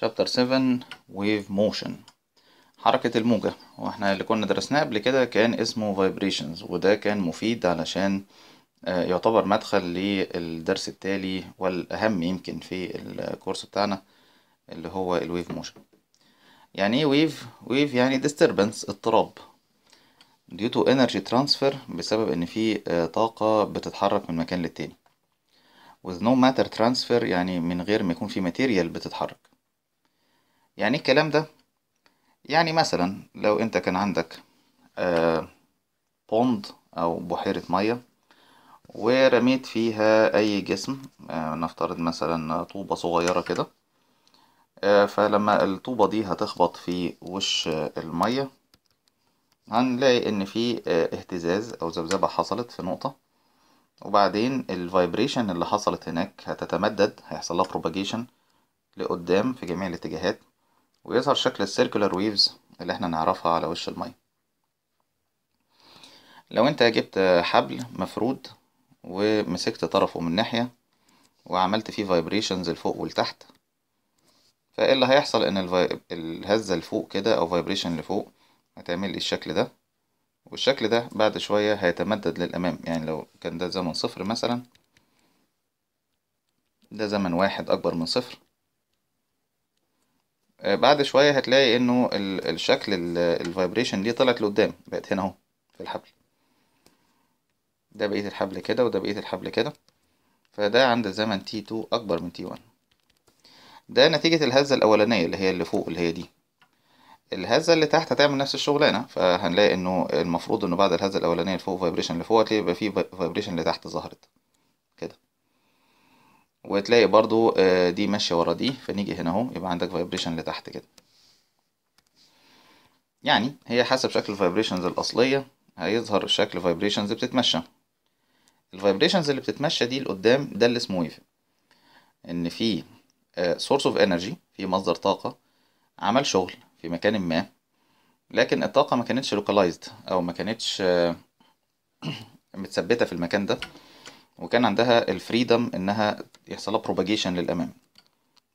chapter 7 wave motion حركة الموجة. وإحنا اللي كنا درسناه قبل كده كان اسمه vibrations وده كان مفيد علشان آه، يعتبر مدخل للدرس التالي والأهم يمكن في الكورس بتاعنا اللي هو ال wave motion يعني إيه wave؟ wave يعني disturbance اضطراب. due to energy transfer بسبب إن في آه، طاقة بتتحرك من مكان للتاني. with no matter transfer يعني من غير ما يكون في material بتتحرك. يعني إيه الكلام ده. يعني مثلا لو أنت كان عندك آه، بوند أو بحيرة مية ورميت فيها أي جسم آه، نفترض مثلا طوبة صغيرة كده آه، فلما الطوبة دي هتخبط في وش المية هنلاقي إن في اهتزاز أو ذبذبة حصلت في نقطة. وبعدين ال vibration اللي حصلت هناك هتتمدد هيحصل لها propagation لقدام في جميع الاتجاهات. ويظهر شكل ال circular waves اللي إحنا نعرفها على وش المية لو انت جبت حبل مفرود ومسكت طرفه من ناحية وعملت فيه vibrations لفوق ولتحت فإيه اللي هيحصل؟ إن. الهزة لفوق كده أو vibration لفوق هتعمل لي الشكل ده. والشكل ده بعد شوية هيتمدد للأمام. يعني لو كان ده زمن صفر مثلا ده زمن واحد أكبر من صفر. بعد شوية هتلاقي ال- الشكل ال vibration دي طلعت لقدام بقت هنا أهو في الحبل. ده بقية الحبل كده وده بقية الحبل كده. فده عند زمن t 2 أكبر من t 1 ده نتيجة الهزة الأولانية اللي هي اللي فوق اللي هي دي. الهزة اللي تحت هتعمل نفس الشغلانة فهنلاقي إنه المفروض إنه بعد الهزة الأولانية اللي فوق vibration اللي فوق هتلاقي يبقى فيه vibration اللي تحت ظهرت. كده. وتلاقي برضو آه، دي ماشية ورا دي فنيجي هنا اهو يبقى عندك vibration لتحت كده. يعني هي حسب شكل ال vibrations الأصلية هيظهر شكل vibrations بتتمشى. ال vibrations اللي بتتمشى دي لقدام ده اللي اسمه wave إن في source of energy في مصدر طاقة عمل شغل في مكان ما لكن الطاقة ما كانتش localized أو ما كانتش آه، متثبتة في المكان ده. وكان عندها ال freedom إنها يحصلها propagation للأمام.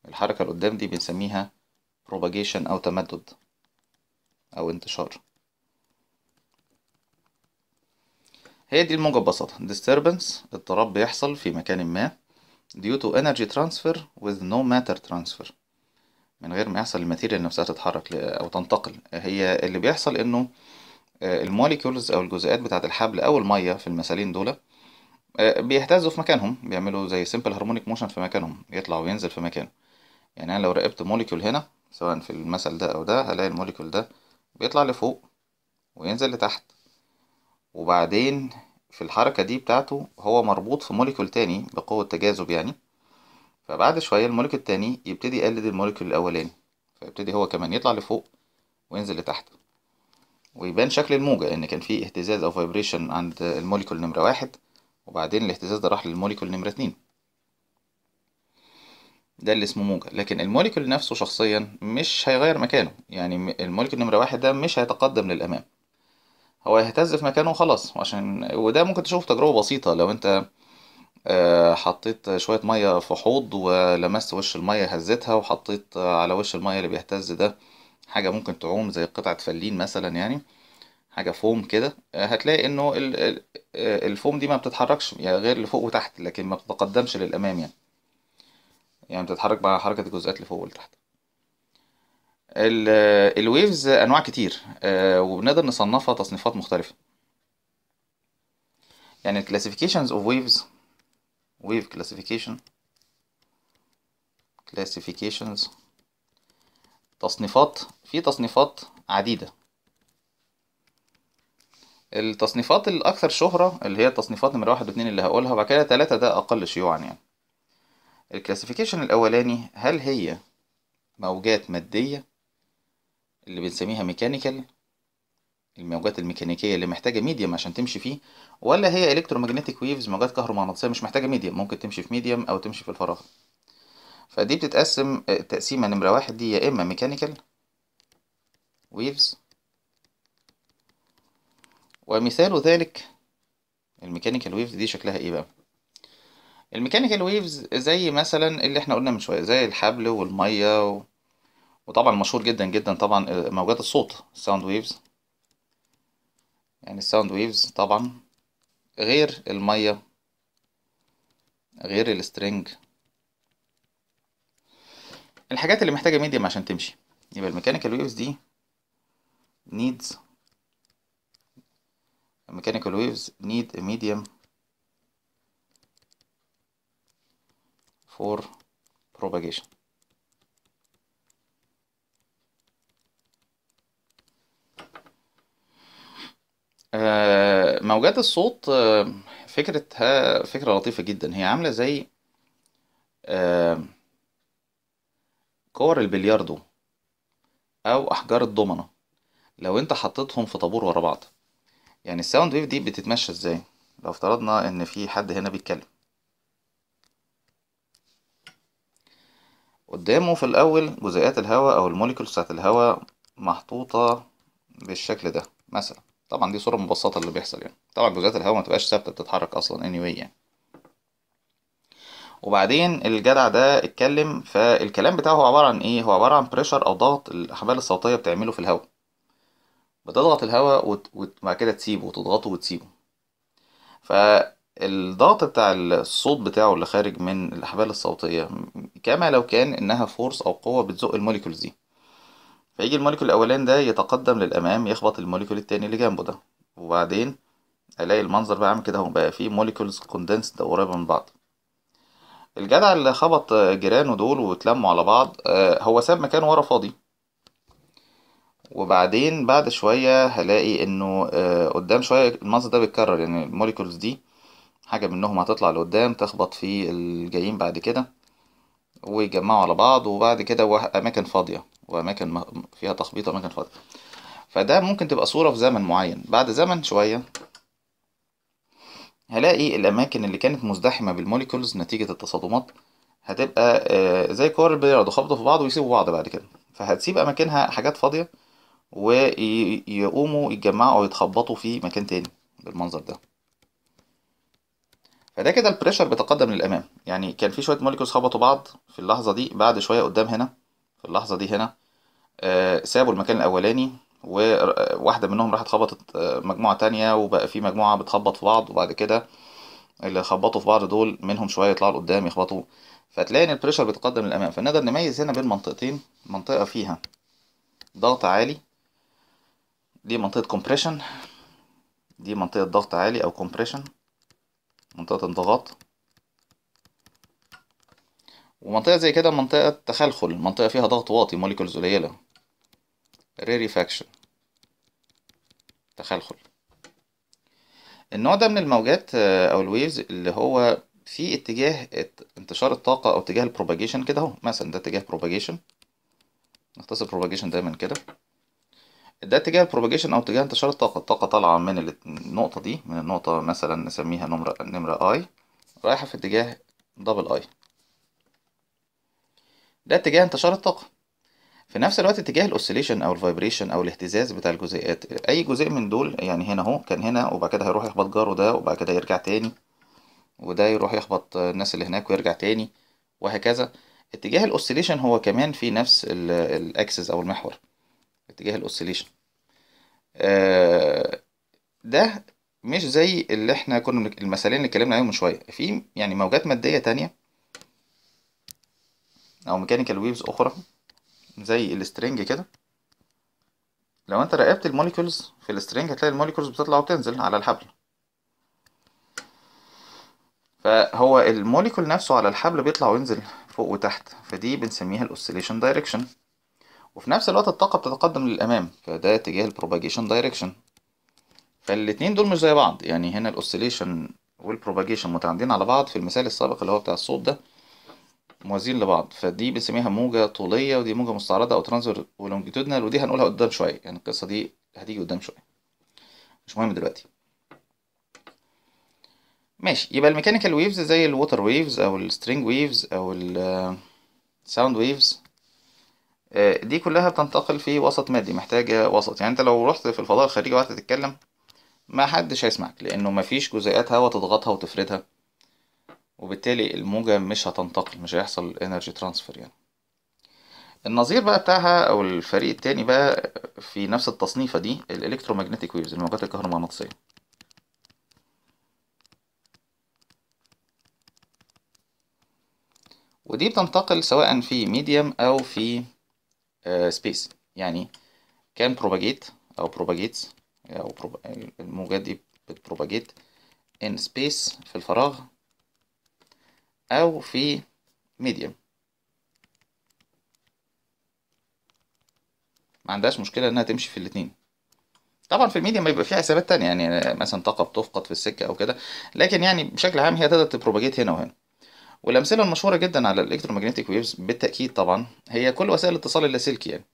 الحركة اللي قدام دي بنسميها propagation أو تمدد أو انتشار. هي دي الموجة ببساطة. Disturbance اضطراب بيحصل في مكان ما due to energy transfer with no matter transfer. من غير ما يحصل ال material نفسها تتحرك أو تنتقل. هي اللي بيحصل إنه ال molecules أو الجزيئات بتاعة الحبل أو المية في المثالين دول آه، بيهتزوا في مكانهم بيعملوا زي simple harmonic motion في مكانهم يطلع وينزل في مكانه. يعني أنا لو راقبت molecule هنا سواء في المثل ده أو ده هلاقي ال molecule ده بيطلع لفوق وينزل لتحت. وبعدين في الحركة دي بتاعته هو مربوط في molecule تاني بقوة تجاذب يعني. فبعد شوية ال molecule التاني يبتدي يقلد ال molecule الأولاني. فيبتدي هو كمان يطلع لفوق وينزل لتحت. ويبان شكل الموجة إن كان في اهتزاز أو vibration عند ال molecule نمرة واحد. وبعدين الاهتزاز ده راح لل molecule نمرة اتنين. ده اللي اسمه موجة. لكن ال molecule نفسه شخصيا مش هيغير مكانه. يعني ال molecule نمرة واحد ده مش هيتقدم للأمام. هو هيهتز في مكانه وخلاص. عشان وده ممكن تشوف تجربة بسيطة. لو انت آه، حطيت شوية مية في حوض ولمست وش المية هزتها وحطيت على وش المية اللي بيهتز ده حاجة ممكن تعوم زي قطعة فلين مثلا يعني. حاجة فوم كده آه، هتلاقي إنه آه، الفوم دي ما بتتحركش يعني غير لفوق وتحت لكن ما بتتقدمش للأمام يعني. يعني بتتحرك مع حركة الجزيئات لفوق ولتحت ال- الويفز أنواع كتير آه، وبنقدر نصنفها تصنيفات مختلفة. يعني classifications of waves wave classification classifications تصنيفات في تصنيفات عديدة. التصنيفات الأكثر شهرة اللي هي التصنيفات نمرة واحد واتنين اللي هقولها وبعد كده تلاتة ده أقل شيوعا يعني. ال classification الأولاني هل هي موجات مادية اللي بنسميها mechanical الموجات الميكانيكية اللي محتاجة medium عشان تمشي فيه ولا هي electromagnetic waves موجات كهرومغناطيسية مش محتاجة medium ممكن تمشي في medium أو تمشي في الفراغ. فدي بتتقسم تقسيمة نمرة واحد دي يا إما mechanical waves ومثال ذلك ال mechanical waves دي شكلها إيه بقى؟ ال mechanical waves زي مثلا اللي إحنا قلنا من شوية زي الحبل والمية و... وطبعا مشهور جدا جدا طبعا آه، موجات الصوت ال sound waves يعني ال sound waves طبعا غير المية غير ال string الحاجات اللي محتاجة medium عشان تمشي. يبقى ال mechanical waves دي needs mechanical waves need a medium for propagation. آه، موجات الصوت آه، فكرتها فكرة لطيفة جدا. هي عاملة زي آه، كور البلياردو أو أحجار الدومنة لو أنت حطيتهم في طابور ورا بعض. يعني ال sound wave دي بتتمشى إزاي؟ لو افترضنا إن في حد هنا بيتكلم. قدامه في الأول جزيئات الهواء أو ال molecules بتاعت الهواء محطوطة بالشكل ده مثلا. طبعا دي صورة مبسطة اللي بيحصل يعني. طبعا جزيئات الهواء ما تبقاش ثابتة بتتحرك أصلا anyway يعني. وبعدين الجدع ده اتكلم فالكلام بتاعه هو عبارة عن إيه؟ هو عبارة عن pressure أو ضغط الأحبال الصوتية بتعمله في الهواء. بتضغط الهواء وبعد كده تسيبه وتضغطه وتسيبه. فالضغط بتاع الصوت بتاعه اللي خارج من الأحبال الصوتية كما لو كان إنها force أو قوة بتزق ال molecules دي. فيجي ال molecule الأولاني ده يتقدم للأمام يخبط ال molecule التاني اللي جنبه ده. وبعدين ألاقي المنظر بقى عامل كده أهو بقى فيه molecules condensed قريبة من بعض. الجدع اللي خبط جيرانه دول واتلموا على بعض آه، هو ساب مكانه ورا فاضي. وبعدين بعد شوية هلاقي إنه آه، قدام شوية المنظر ده بيتكرر يعني ال molecules دي حاجة منهم هتطلع لقدام تخبط في الجايين بعد كده ويجمعوا على بعض وبعد كده أماكن فاضية وأماكن فيها تخبيط وأماكن فاضية. فده ممكن تبقى صورة في زمن معين. بعد زمن شوية هلاقي الأماكن اللي كانت مزدحمة بال molecules نتيجة التصادمات هتبقى آه، زي كور البلياردو خبطوا في بعض ويسيبوا بعض بعد كده. فهتسيب أماكنها حاجات فاضية ويقوموا يتجمعوا أو يتخبطوا في مكان تاني بالمنظر ده. فده كده ال pressure بيتقدم للأمام. يعني كان في شوية molecules خبطوا بعض في اللحظة دي بعد شوية قدام هنا في اللحظة دي هنا آه، سابوا المكان الأولاني وواحدة منهم راحت خبطت آه، مجموعة تانية وبقى في مجموعة بتخبط في بعض وبعد كده اللي خبطوا في بعض دول منهم شوية يطلعوا لقدام يخبطوا. فتلاقي إن ال pressure بيتقدم للأمام. فنقدر نميز هنا بين منطقتين منطقة فيها ضغط عالي دي منطقة compression دي منطقة ضغط عالي أو compression منطقة انضغاط. ومنطقة زي كده منطقة تخلخل منطقة فيها ضغط واطي molecules قليلة. rarefaction تخلخل. النوع ده من الموجات آه، أو ال waves اللي هو في اتجاه ات- انتشار الطاقة أو اتجاه ال propagation كده أهو. مثلا ده اتجاه propagation نختصر propagation دايما كده. ده اتجاه ال propagation أو اتجاه انتشار الطاقة. الطاقة طالعة من ال- النقطة دي من النقطة مثلا نسميها نمرة نمرة A رايحة في اتجاه double A ده اتجاه انتشار الطاقة. في نفس الوقت اتجاه ال oscillation أو ال vibration أو الاهتزاز بتاع الجزيئات. أي جزيء من دول يعني هنا أهو كان هنا وبعد كده هيروح يخبط جاره ده وبعد كده يرجع تاني وده يروح يخبط الناس اللي هناك ويرجع تاني وهكذا. اتجاه ال oscillation هو كمان في نفس ال axis أو المحور. اتجاه ال oscillation ده مش زي اللي إحنا كنا المثالين اللي اتكلمنا عليهم من شوية. في يعني موجات مادية تانية أو mechanical waves أخرى زي ال string كده. لو أنت راقبت ال molecules في ال string هتلاقي ال molecules بتطلع وتنزل على الحبل. فهو ال molecule نفسه على الحبل بيطلع وينزل فوق وتحت فدي بنسميها ال oscillation direction وفي نفس الوقت الطاقة بتتقدم للأمام فده اتجاه ال propagation direction فالاتنين دول مش زي بعض. يعني هنا ال oscillation وال propagation متعامدين على بعض. في المثال السابق اللي هو بتاع الصوت ده موازين لبعض. فدي بنسميها موجة طولية ودي موجة مستعرضة أو transverse و longitudinal ودي هنقولها قدام شوية. يعني القصة دي هتيجي قدام شوية. مش مهم دلوقتي. ماشي. يبقى ال mechanical waves زي ال water waves أو ال string waves أو ال sound waves دي كلها بتنتقل في وسط مادي محتاجة وسط. يعني انت لو رحت في الفضاء الخارجي وقعدت تتكلم ما حدش هيسمعك لأنه مفيش جزيئات هواء تضغطها وتفردها وبالتالي الموجة مش هتنتقل مش هيحصل energy transfer يعني. النظير بقى بتاعها أو الفريق التاني بقى في نفس التصنيفة دي ال electromagnetic waves الموجات الكهرومغناطيسية. ودي بتنتقل سواء في medium أو في space يعني can propagate أو propagates propa- الموجات دي بت propagate in space في الفراغ أو في medium ما عندهاش مشكلة إنها تمشي في الاتنين. طبعا في ال medium بيبقى فيه حسابات تانية يعني مثلا طاقة بتفقد في السكة أو كده لكن يعني بشكل عام هي تقدر ت propagate هنا وهنا. والأمثلة المشهورة جدا على ال electromagnetic waves بالتأكيد طبعا هي كل وسائل الاتصال اللاسلكي يعني.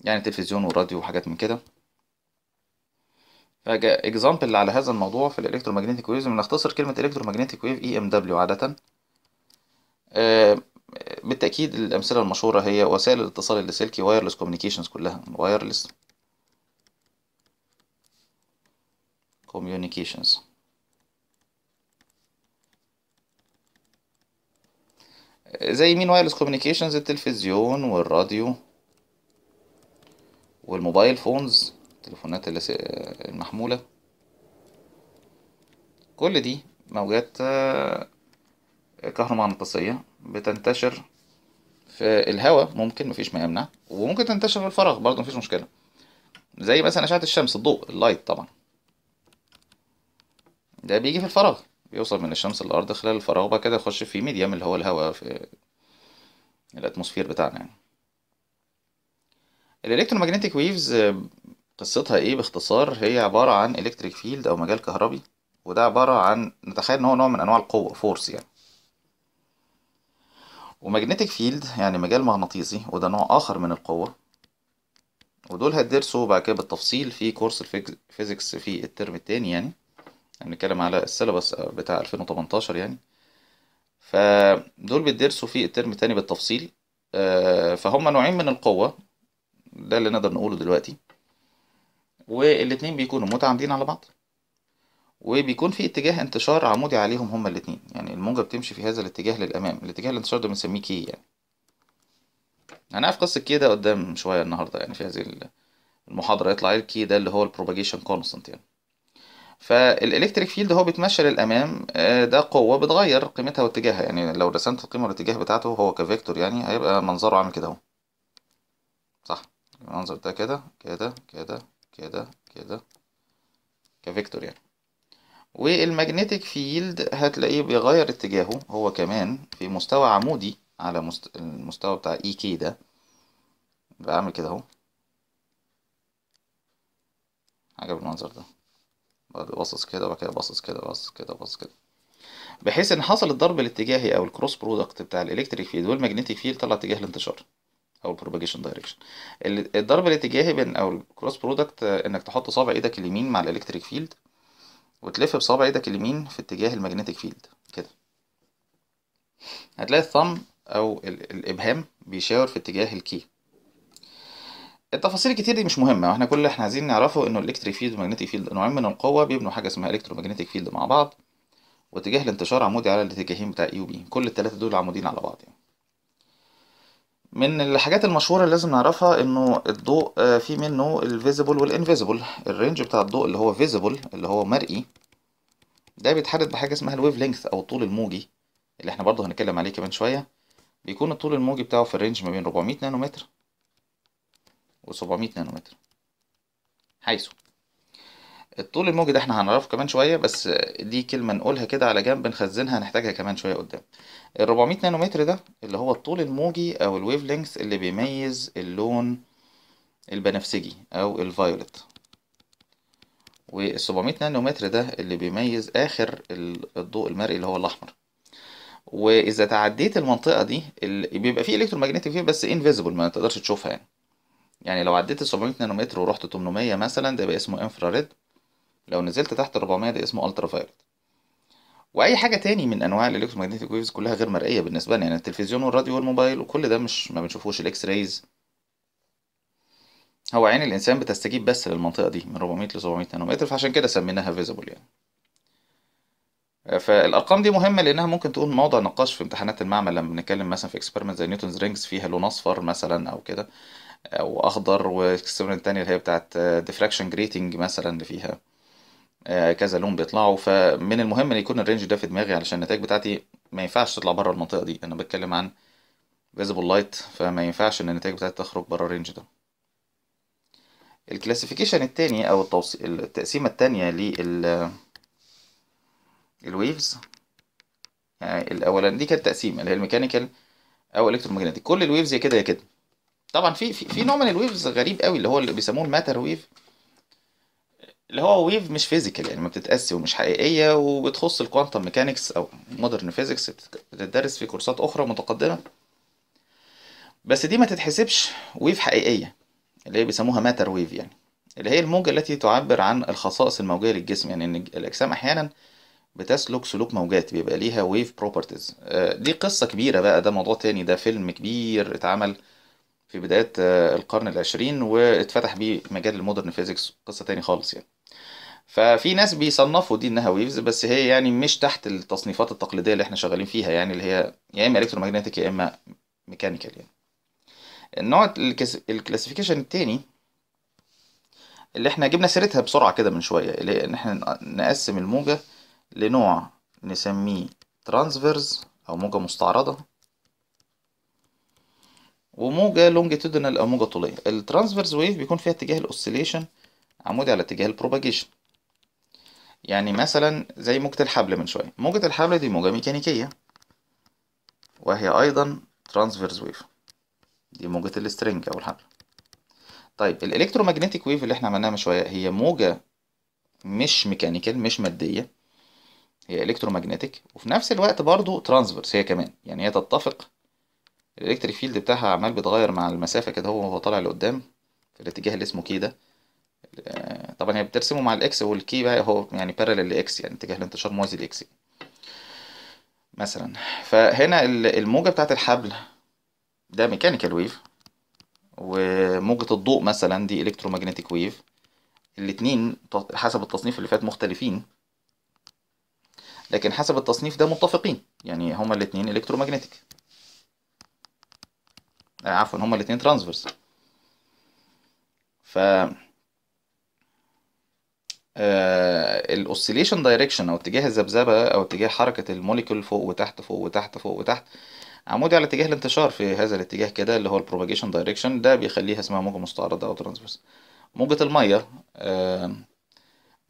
يعني تلفزيون وراديو وحاجات من كده. فجاء example على هذا الموضوع في ال electromagnetic waves. بنختصر كلمة إلكترومagnetic ويف اي ام دبليو عادة. آه، بالتأكيد الأمثلة المشهورة هي وسائل الاتصال اللاسلكي wireless communications كلها wireless communications. زي مين wireless communications التلفزيون والراديو وال mobile phones التليفونات المحمولة. كل دي موجات آه، كهرومغناطيسية بتنتشر في الهواء. ممكن مفيش ما يمنع وممكن تنتشر في الفراغ برضه مفيش مشكلة. زي مثلا أشعة الشمس الضوء ال light طبعا. ده بيجي في الفراغ. بيوصل من الشمس للأرض خلال الفراغ وبعد كده يخش في medium اللي هو الهواء في ال atmosphere بتاعنا يعني. ال electromagnetic waves قصتها إيه؟ باختصار هي عبارة عن electric field أو مجال كهربي وده عبارة عن نتخيل إن هو نوع من أنواع القوة force يعني. و magnetic field يعني مجال مغناطيسي وده نوع آخر من القوة. ودول هتدرسوا بعد كده بالتفصيل في كورس ال physics في ال term التاني يعني. بنتكلم على ال syllabus بتاع 2018 يعني. فدول بيدرسوا في ال term التاني بالتفصيل. آه، فهم نوعين من القوة. ده اللي نقدر نقوله دلوقتي. والاتنين بيكونوا متعامدين على بعض. وبيكون في اتجاه انتشار عمودي عليهم هما الاتنين. يعني الموجة بتمشي في هذا الاتجاه للأمام. الاتجاه الانتشار ده بنسميه k يعني. هنعرف قصة k ده قدام شوية النهاردة يعني في هذه المحاضرة يطلع ال k ده اللي هو ال propagation constant يعني. فال electric field هو بيتمشى للأمام آه، ده قوة بتغير قيمتها واتجاهها يعني لو رسمت القيمة والاتجاه بتاعته هو ك vector يعني هيبقى منظره عامل كده اهو. صح المنظر ده كده كده كده كده كده ك vector يعني. وال magnetic field هتلاقيه بيغير اتجاهه هو كمان في مستوى عمودي على مست... المستوى بتاع E k ده. بعمل كده اهو. حاجة بالمنظر ده. باصص كده وبعد كده باصص كده باصص كده باصص كده. بحيث إن حصل الضرب الاتجاهي أو ال cross product بتاع ال electric field وال magnetic field طلع اتجاه الانتشار أو ال propagation direction الضرب الاتجاهي بين أو ال cross product إنك تحط صابع إيدك اليمين مع ال electric field وتلف بصابع إيدك اليمين في اتجاه ال magnetic field كده. هتلاقي ال thumb أو ال- الإبهام بيشاور في اتجاه ال k التفاصيل الكتير دي مش مهمة. وإحنا كل اللي إحنا عايزين نعرفه إنه ال electric field وال magnetic field نوعين من القوة بيبنوا حاجة اسمها electromagnetic field مع بعض واتجاه الانتشار عمودي على الاتجاهين بتاع E و B كل التلاتة دول عمودين على بعض يعني. من الحاجات المشهورة اللي لازم نعرفها إنه الضوء آه، في منه ال visible وال invisible ال range بتاع الضوء اللي هو visible اللي هو مرئي ده بيتحدد بحاجة اسمها ال wavelength أو الطول الموجي اللي إحنا برضه هنتكلم عليه كمان شوية. بيكون الطول الموجي بتاعه في ال range ما بين 400 نانومتر و700 نانومتر. حيث الطول الموجي ده إحنا هنعرفه كمان شوية بس دي كلمة نقولها كده على جنب نخزنها هنحتاجها كمان شوية قدام. ال 400 نانومتر ده اللي هو الطول الموجي أو ال wavelength اللي بيميز اللون البنفسجي أو ال violet وال 700 نانومتر ده اللي بيميز آخر ال- الضوء المرئي اللي هو الأحمر. وإذا تعديت المنطقة دي بيبقى فيه electromagnetic فيه بس invisible ما تقدرش تشوفها يعني. يعني لو عديت ال 700 نانومتر ورحت 800 مثلا ده يبقى اسمه infrared لو نزلت تحت ال 400 ده اسمه ultraviolet وأي حاجة تاني من أنواع ال electromagnetic waves كلها غير مرئية بالنسبة لنا يعني التلفزيون والراديو والموبايل وكل ده مش ما بنشوفوش. ال X-rays هو عين الإنسان بتستجيب بس للمنطقة دي من 400 ل 700 نانومتر فعشان كده سميناها visible يعني. فالأرقام دي مهمة لأنها ممكن تكون موضع نقاش في امتحانات المعمل لما بنتكلم مثلا في experiment زي Newton's rings فيها لون اصفر مثلا أو كده. أو أخضر و experiment تانية اللي هي بتاعت diffraction grating مثلا اللي فيها. آه، كذا لون بيطلعوا. فمن المهم إن يكون ال range ده في دماغي علشان النتائج بتاعتي ما ينفعش تطلع بره المنطقة دي. أنا بتكلم عن visible light فما ينفعش إن النتائج بتاعتي تخرج بره ال range ده. ال classification التاني أو التوص... التقسيمة التانية لل ال waves يعني الاولاني دي كانت تقسيمه اللي هي ال mechanical أو electromagnetic كل ال waves يا كده يا كده. طبعا في في, نوع من ال waves غريب قوي اللي هو اللي بيسموه ال matter wave. اللي هو wave مش physical يعني ما بتتقاسي ومش حقيقية وبتخص ال quantum mechanics أو modern physics بتدرس في كورسات أخرى متقدمة. بس دي ما تتحسبش wave حقيقية اللي هي بيسموها matter wave يعني. اللي هي الموجة التي تعبر عن الخصائص الموجية للجسم يعني إن الأجسام أحيانا بتسلك سلوك موجات بيبقى ليها wave properties دي قصة كبيرة بقى ده موضوع تاني ده فيلم كبير اتعمل في بداية آه، القرن العشرين واتفتح بيه مجال ال modern physics. قصة تاني خالص يعني. ففي ناس بيصنفوا دي إنها waves بس هي يعني مش تحت التصنيفات التقليدية اللي إحنا شغالين فيها يعني اللي هي يا إما electromagnetic يا إما mechanical يعني. النوع ال classification التاني اللي إحنا جبنا سيرتها بسرعة كده من شوية اللي إن إحنا نقسم الموجة لنوع نسميه transverse أو موجة مستعرضة. وموجة longitudinal أو موجة طولية ال transverse wave بيكون فيها اتجاه ال oscillation عمودي على اتجاه ال propagation يعني مثلا زي موجة الحبل من شوية. موجة الحبل دي موجة ميكانيكية. وهي أيضا transverse wave دي موجة ال string أو الحبل. طيب ال electromagnetic wave اللي إحنا عملناها من شوية هي موجة مش mechanical مش مادية. هي electromagnetic وفي نفس الوقت برضو transverse هي كمان. يعني هي تتفق ال electric field بتاعها عمال بيتغير مع المسافة كده هو وهو طالع لقدام في الاتجاه اللي اسمه k ده. آه، طبعا هي بترسمه مع ال x وال k بقى هو يعني parallel ل x يعني اتجاه الانتشار موازي ل x مثلا فهنا ال- الموجة بتاعت الحبل ده mechanical wave وموجة الضوء مثلا دي electromagnetic wave الاتنين حسب التصنيف اللي فات مختلفين لكن حسب التصنيف ده متفقين يعني هما الاتنين electromagnetic عفوا هما الاتنين transverse ف ال oscillation direction أو اتجاه الذبذبة أو اتجاه حركة ال molecule فوق وتحت فوق وتحت فوق وتحت عمودي على اتجاه الانتشار في هذا الاتجاه كده اللي هو ال propagation direction ده بيخليها اسمها موجة مستعرضة أو transverse موجة المية آه،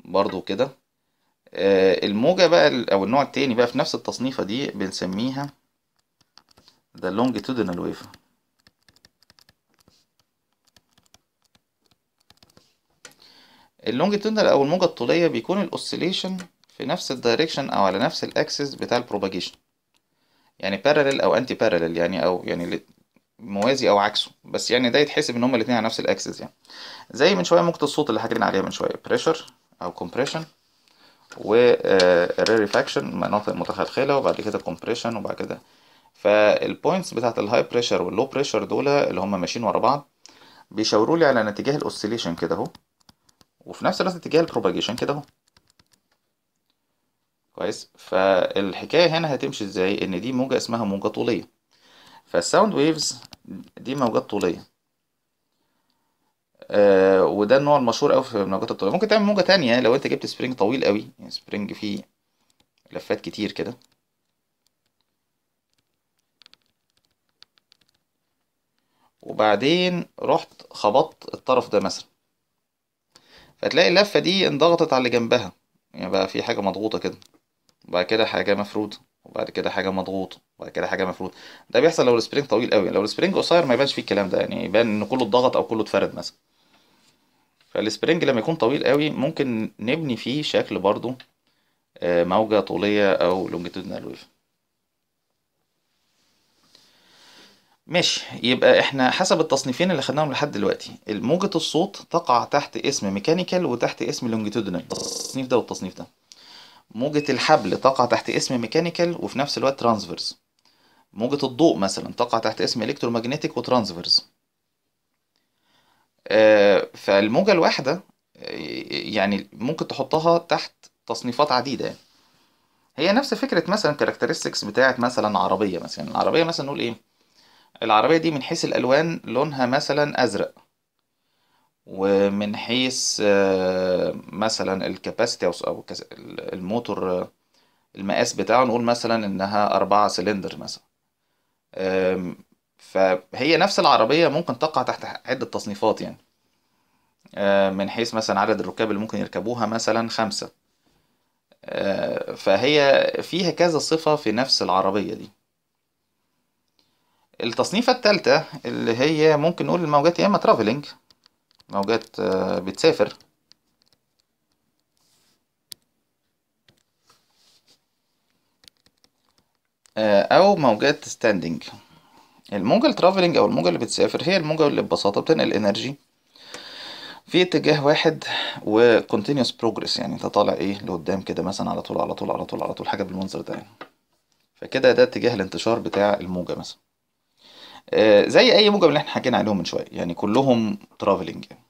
برضو كده. آه، الموجة بقى أو النوع التاني بقى في نفس التصنيفة دي بنسميها the longitudinal wave. ال longitudinal أو الموجة الطولية بيكون ال oscillation في نفس ال direction أو على نفس ال axis بتاع ال propagation يعني parallel أو anti-parallel يعني أو يعني موازي أو عكسه. بس يعني ده يتحسب إن هما الاثنين على نفس ال axis يعني. زي من شوية موجة الصوت اللي حكينا عليها من شوية pressure أو compression و rarefaction مناطق متخلخلة وبعد كده compression وبعد كده. فال points بتاعت ال high pressure وال low pressure دول اللي هما ماشيين ورا بعض بيشاوروا لي على ان اتجاه ال oscillation كده أهو. وفي نفس الوقت اتجاه ال propagation كده اهو. كويس. فالحكاية هنا هتمشي إزاي؟ ان دي موجة اسمها موجة طولية. فال sound waves دي موجات طولية. آه وده النوع المشهور قوي في الموجات الطولية. ممكن تعمل موجة تانية لو انت جبت spring طويل قوي. يعني spring فيه لفات كتير كده. وبعدين رحت خبطت الطرف ده مثلا. فتلاقي اللفة دي انضغطت على اللي جنبها. يعني بقى في حاجة مضغوطة كده. وبعد كده حاجة مفروده وبعد كده حاجة مضغوطه وبعد كده حاجة مفروده ده بيحصل لو ال spring طويل قوي. لو ال spring قصير ما يبانش فيه الكلام ده. يعني يبان إن كله اتضغط أو كله اتفرد مثلا. فال spring لما يكون طويل قوي ممكن نبني فيه شكل برضو آه، موجة طولية أو longitudinal wave. ماشي. يبقى إحنا حسب التصنيفين اللي خدناهم لحد دلوقتي موجة الصوت تقع تحت اسم mechanical وتحت اسم longitudinal التصنيف ده والتصنيف ده. موجة الحبل تقع تحت اسم mechanical وفي نفس الوقت transverse موجة الضوء مثلا تقع تحت اسم electromagnetic و transverse آه، فالموجة الواحدة آه، يعني ممكن تحطها تحت تصنيفات عديدة يعني. هي نفس فكرة مثلا characteristics بتاعت مثلا عربية مثلا. العربية مثلا نقول إيه؟ العربية دي من حيث الألوان لونها مثلا أزرق ومن حيث آه، مثلا ال capacity أو الموتور آه، المقاس بتاعه نقول مثلا إنها أربعة سلندر مثلا. فهي نفس العربية ممكن تقع تحت عدة تصنيفات يعني. آه، من حيث مثلا عدد الركاب اللي ممكن يركبوها مثلا خمسة. فهي فيها كذا صفة في نفس العربية دي. التصنيفة التالتة اللي هي ممكن نقول الموجات يا إما traveling موجات آه، بتسافر. آه، أو موجات standing الموجة ال travelling أو الموجة اللي بتسافر هي الموجة اللي ببساطة بتنقل energy في اتجاه واحد و continuous progress يعني أنت طالع إيه لقدام كده مثلا على طول على طول على طول على طول حاجة بالمنظر ده يعني. فكده ده اتجاه الانتشار بتاع الموجة مثلا. زي أي موجة من اللي إحنا حكينا عليهم من شوية يعني كلهم travelling يعني.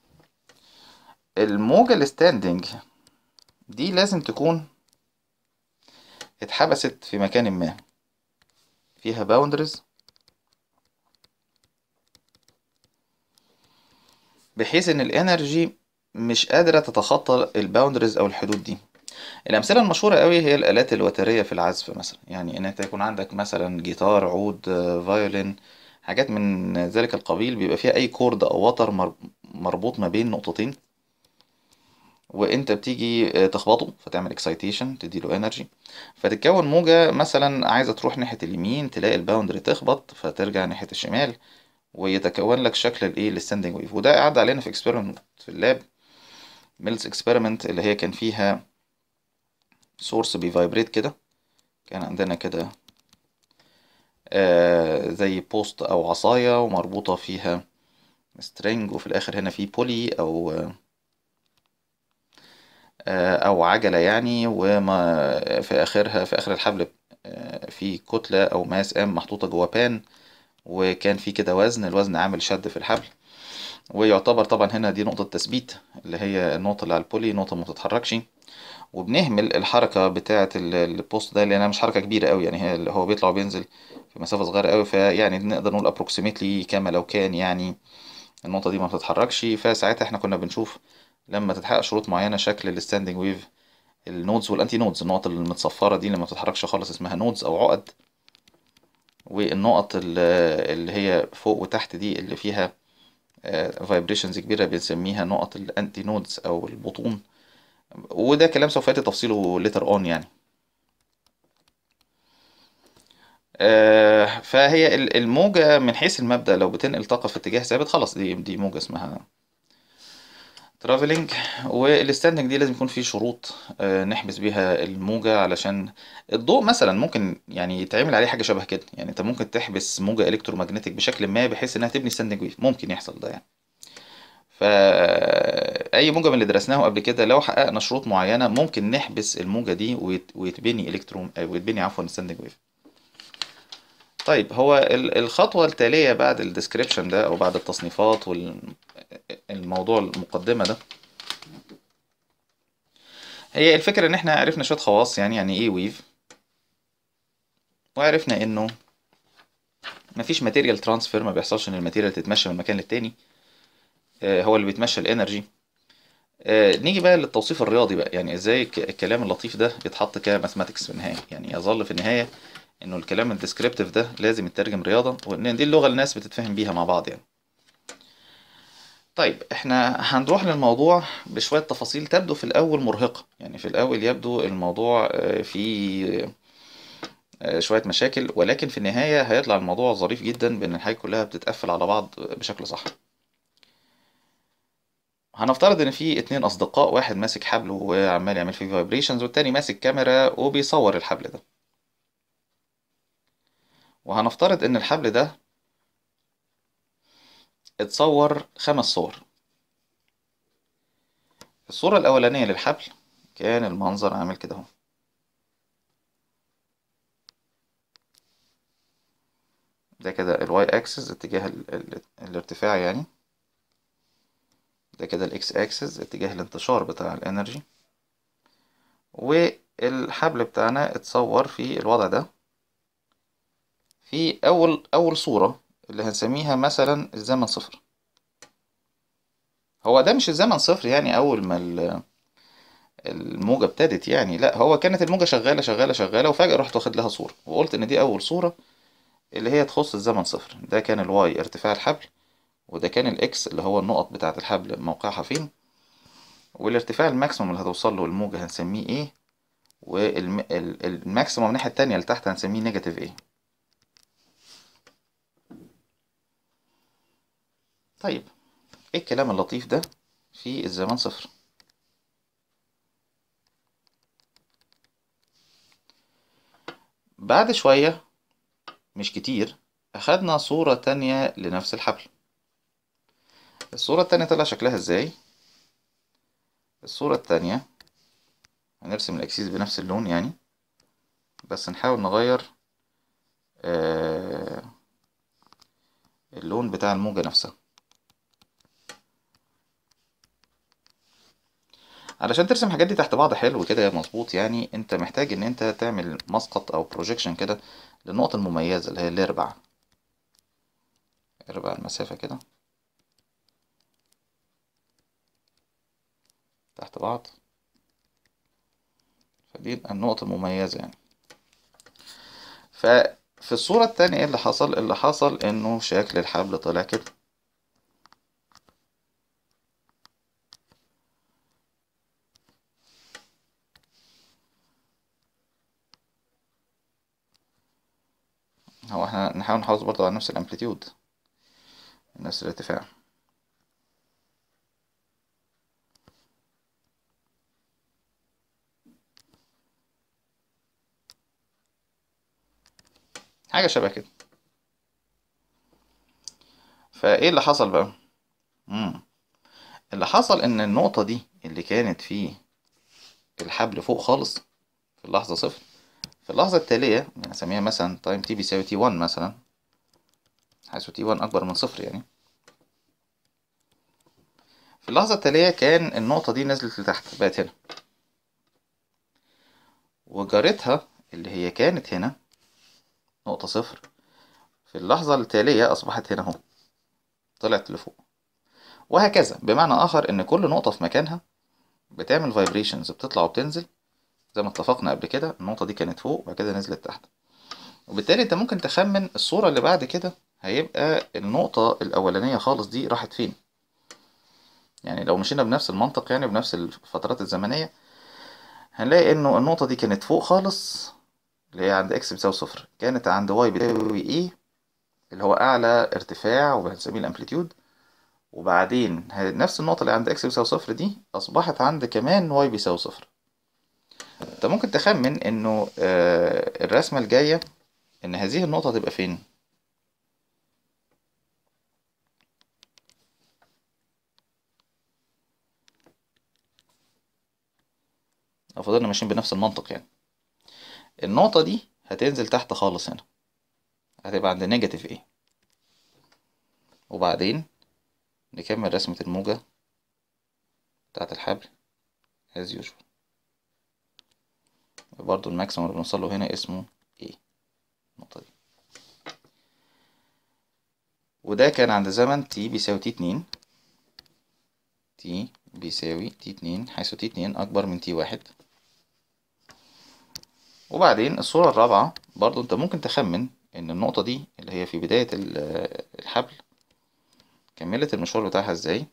الموجة ال standing دي لازم تكون اتحبست في مكان ما. فيها boundaries بحيث إن ال energy مش قادرة تتخطى ال boundaries أو الحدود دي. الأمثلة المشهورة قوي هي الآلات الوترية في العزف مثلا. يعني إن أنت يكون عندك مثلا جيتار عود آه، violin حاجات من ذلك القبيل بيبقى فيها أي chord أو وتر مر- مربوط ما بين نقطتين. وأنت بتيجي آه، تخبطه فتعمل excitation تديله energy فتتكون موجة مثلا عايزة تروح ناحية اليمين تلاقي ال boundary تخبط فترجع ناحية الشمال ويتكون لك شكل الإيه ال standing wave وده عدى علينا في experiment في ال lab. Melde's experiment اللي هي كان فيها source بي vibrate كده. كان عندنا كده زي post أو عصاية ومربوطة فيها string وفي الآخر هنا في pulley أو آه أو عجلة يعني وما في آخرها في آخر الحبل آه في كتلة أو mass m محطوطة جوا pan وكان في كده وزن الوزن عامل شد في الحبل. ويعتبر طبعا هنا دي نقطة تثبيت اللي هي النقطة اللي على ال pulley نقطة ما تتحركش. وبنهمل الحركة بتاعة ال- ال post ده لأنها مش حركة كبيرة قوي يعني هو بيطلع وبينزل في مسافة صغيرة قوي فيعني نقدر نقول approximately كما لو كان يعني النقطة دي ما بتتحركش. فساعتها إحنا كنا بنشوف لما تتحقق شروط معينة شكل ال standing wave ال nodes وال antinodes النقط المتصفرة دي اللي ما بتتحركش خالص اسمها nodes أو عقد. والنقط ال- اللي هي فوق وتحت دي اللي فيها vibrations كبيرة بنسميها نقط ال antinodes أو البطون. وده كلام سوف يأتي تفصيله later on يعني آه، فهي ال- الموجة من حيث المبدأ لو بتنقل طاقة في اتجاه ثابت خلاص دي دي موجة اسمها travelling وال standing دي لازم يكون في شروط آه، نحبس بيها الموجة علشان الضوء مثلا ممكن يعني يتعمل عليه حاجة شبه كده. يعني انت ممكن تحبس موجة electromagnetic بشكل ما بحيث إنها تبني standing wave ممكن يحصل ده يعني. فأي موجة من اللي درسناه قبل كده لو حققنا شروط معينة ممكن نحبس الموجة دي ويت- ويتبني الكترون آه، ويتبني عفوا standing wave طيب هو ال- الخطوة التالية بعد ال description ده أو بعد التصنيفات والموضوع المقدمة ده هي الفكرة إن إحنا عرفنا شوية خواص يعني يعني إيه wave وعرفنا إنه مفيش material transfer ما بيحصلش إن ال material تتمشى من مكان للتاني آه، هو اللي بيتمشى ال energy. آه، نيجي بقى للتوصيف الرياضي بقى يعني الك- الكلام اللطيف ده بيتحط ك mathematics في النهاية يعني يظل في النهاية إنه الكلام ال descriptive ده لازم يترجم رياضة وإن دي اللغة اللي الناس بتتفاهم بيها مع بعض يعني. طيب إحنا هنروح للموضوع بشوية تفاصيل تبدو في الأول مرهقة. يعني في الأول يبدو الموضوع آه، فيه آه، شوية مشاكل ولكن في النهاية هيطلع الموضوع ظريف جدا بأن الحاجة كلها بتتقفل على بعض بشكل صح. هنفترض إن في اتنين أصدقاء واحد ماسك حبل وعمال يعمل فيه vibrations والتاني ماسك كاميرا وبيصور الحبل ده. وهنفترض إن الحبل ده اتصور خمس صور. الصورة الأولانية للحبل كان المنظر عامل كده أهو. ده كده ال y axis اتجاه ال ال الارتفاع يعني. ده كده الاكس أكسس اتجاه الانتشار بتاع ال energy. الحبل بتاعنا اتصور في الوضع ده. في أول أول صورة اللي هنسميها مثلا الزمن صفر. هو ده مش الزمن صفر يعني أول ما ال- الموجة ابتدت يعني لا هو كانت الموجة شغالة شغالة شغالة وفجأة رحت واخد لها صورة وقلت إن دي أول صورة اللي هي تخص الزمن صفر. ده كان ال y ارتفاع الحبل وده كان ال x اللي هو النقط بتاعة الحبل موقعها فين. والارتفاع ال maximum اللي هتوصل له الموجة هنسميه A وال maximum الناحية التانية اللي تحت هنسميه negative A. طيب إيه الكلام اللطيف ده في الزمن صفر؟ بعد شوية مش كتير أخدنا صورة تانية لنفس الحبل. الصورة التانية طلع شكلها إزاي؟ الصورة التانية هنرسم ال axes بنفس اللون يعني بس نحاول نغير آه اللون بتاع الموجة نفسها. علشان ترسم الحاجات دي تحت بعض حلو كده مظبوط يعني انت محتاج ان انت تعمل مسقط أو projection كده للنقط المميزة اللي هي الاربع. أربع المسافة كده. تحت بعض. فدي النقطة المميزة يعني. ففي الصورة التانية إيه اللي حصل؟ اللي حصل انه شكل الحبل طلع كده. هو إحنا نحاول نحافظ برضه على نفس الامبليتيود نفس الارتفاع. حاجة شبه كده. فإيه اللي حصل بقى؟ مم. اللي حصل إن النقطة دي اللي كانت في الحبل فوق خالص في اللحظة صفر في اللحظة التالية نسميها مثلا time t بيساوي t 1 مثلا حيث t 1 أكبر من صفر يعني. في اللحظة التالية كان النقطة دي نزلت لتحت بقت هنا. وجارتها اللي هي كانت هنا نقطة صفر في اللحظة التالية أصبحت هنا أهو طلعت لفوق. وهكذا بمعنى آخر إن كل نقطة في مكانها بتعمل vibrations بتطلع وبتنزل. زي ما اتفقنا قبل كده النقطة دي كانت فوق وبعد كده نزلت تحت. وبالتالي انت ممكن تخمن الصورة اللي بعد كده هيبقى النقطة الأولانية خالص دي راحت فين. يعني لو مشينا بنفس المنطق يعني بنفس الفترات الزمنية هنلاقي انه النقطة دي كانت فوق خالص اللي هي عند x بتساوي صفر. كانت عند y بتساوي A اللي هو أعلى ارتفاع وبنسميه ال amplitude. وبعدين نفس النقطة اللي عند x بيساوي صفر دي أصبحت عند كمان y بيساوي صفر. انت ممكن تخمن انه آه الرسمة الجاية ان هذه النقطة تبقى فين. لو فضلنا ماشيين بنفس المنطق يعني. النقطة دي هتنزل تحت خالص هنا. هتبقى عند negative A وبعدين نكمل رسمة الموجة بتاعة الحبل as usual. برضو ال maximum اللي بنوصله هنا اسمه A النقطة دي. وده كان عند زمن t بيساوي t اتنين. T بيساوي t اتنين حيث t اتنين أكبر من t واحد. وبعدين الصورة الرابعة برضو أنت ممكن تخمن إن النقطة دي اللي هي في بداية الحبل كملت المشوار بتاعها إزاي؟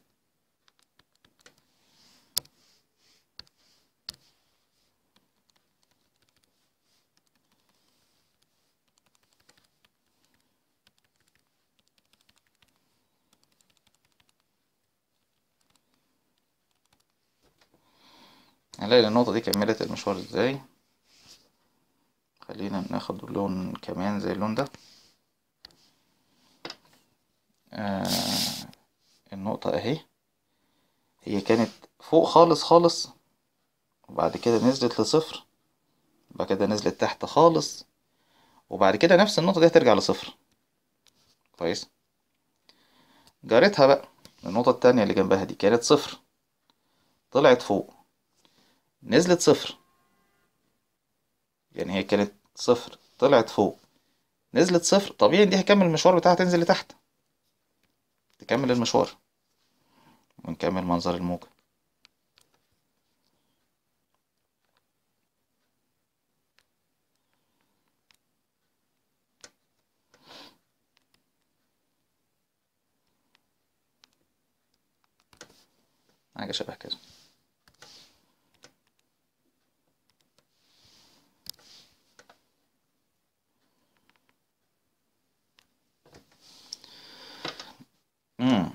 هنلاقي النقطة دي كملت المشوار إزاي. خلينا ناخد لون كمان زي اللون ده. آه النقطة أهي. هي كانت فوق خالص خالص وبعد كده نزلت لصفر وبعد كده نزلت تحت خالص وبعد كده نفس النقطة دي هترجع لصفر. كويس. جارتها بقى. النقطة التانية اللي جنبها دي كانت صفر. طلعت فوق. نزلت صفر. يعني هي كانت صفر طلعت فوق. نزلت صفر طبيعي دي هكمل المشوار بتاعها تنزل لتحت. تكمل المشوار ونكمل منظر الموجة حاجة شبه كده. امم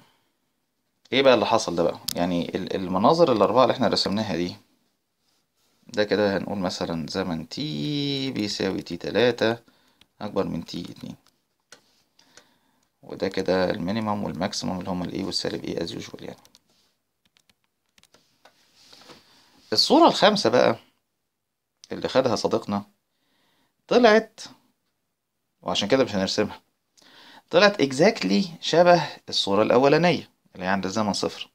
إيه بقى اللي حصل ده بقى؟ يعني ال- المناظر الأربعة اللي إحنا رسمناها دي ده كده هنقول مثلا زمن t بيساوي t تلاتة أكبر من t اتنين. وده كده ال minimum وال maximum اللي هما ال A والسالب A as usual يعني. الصورة الخامسة بقى اللي خدها صديقنا طلعت وعشان كده مش هنرسمها. طلعت exactly شبه الصورة الأولانية اللي هي عند الزمن صفر.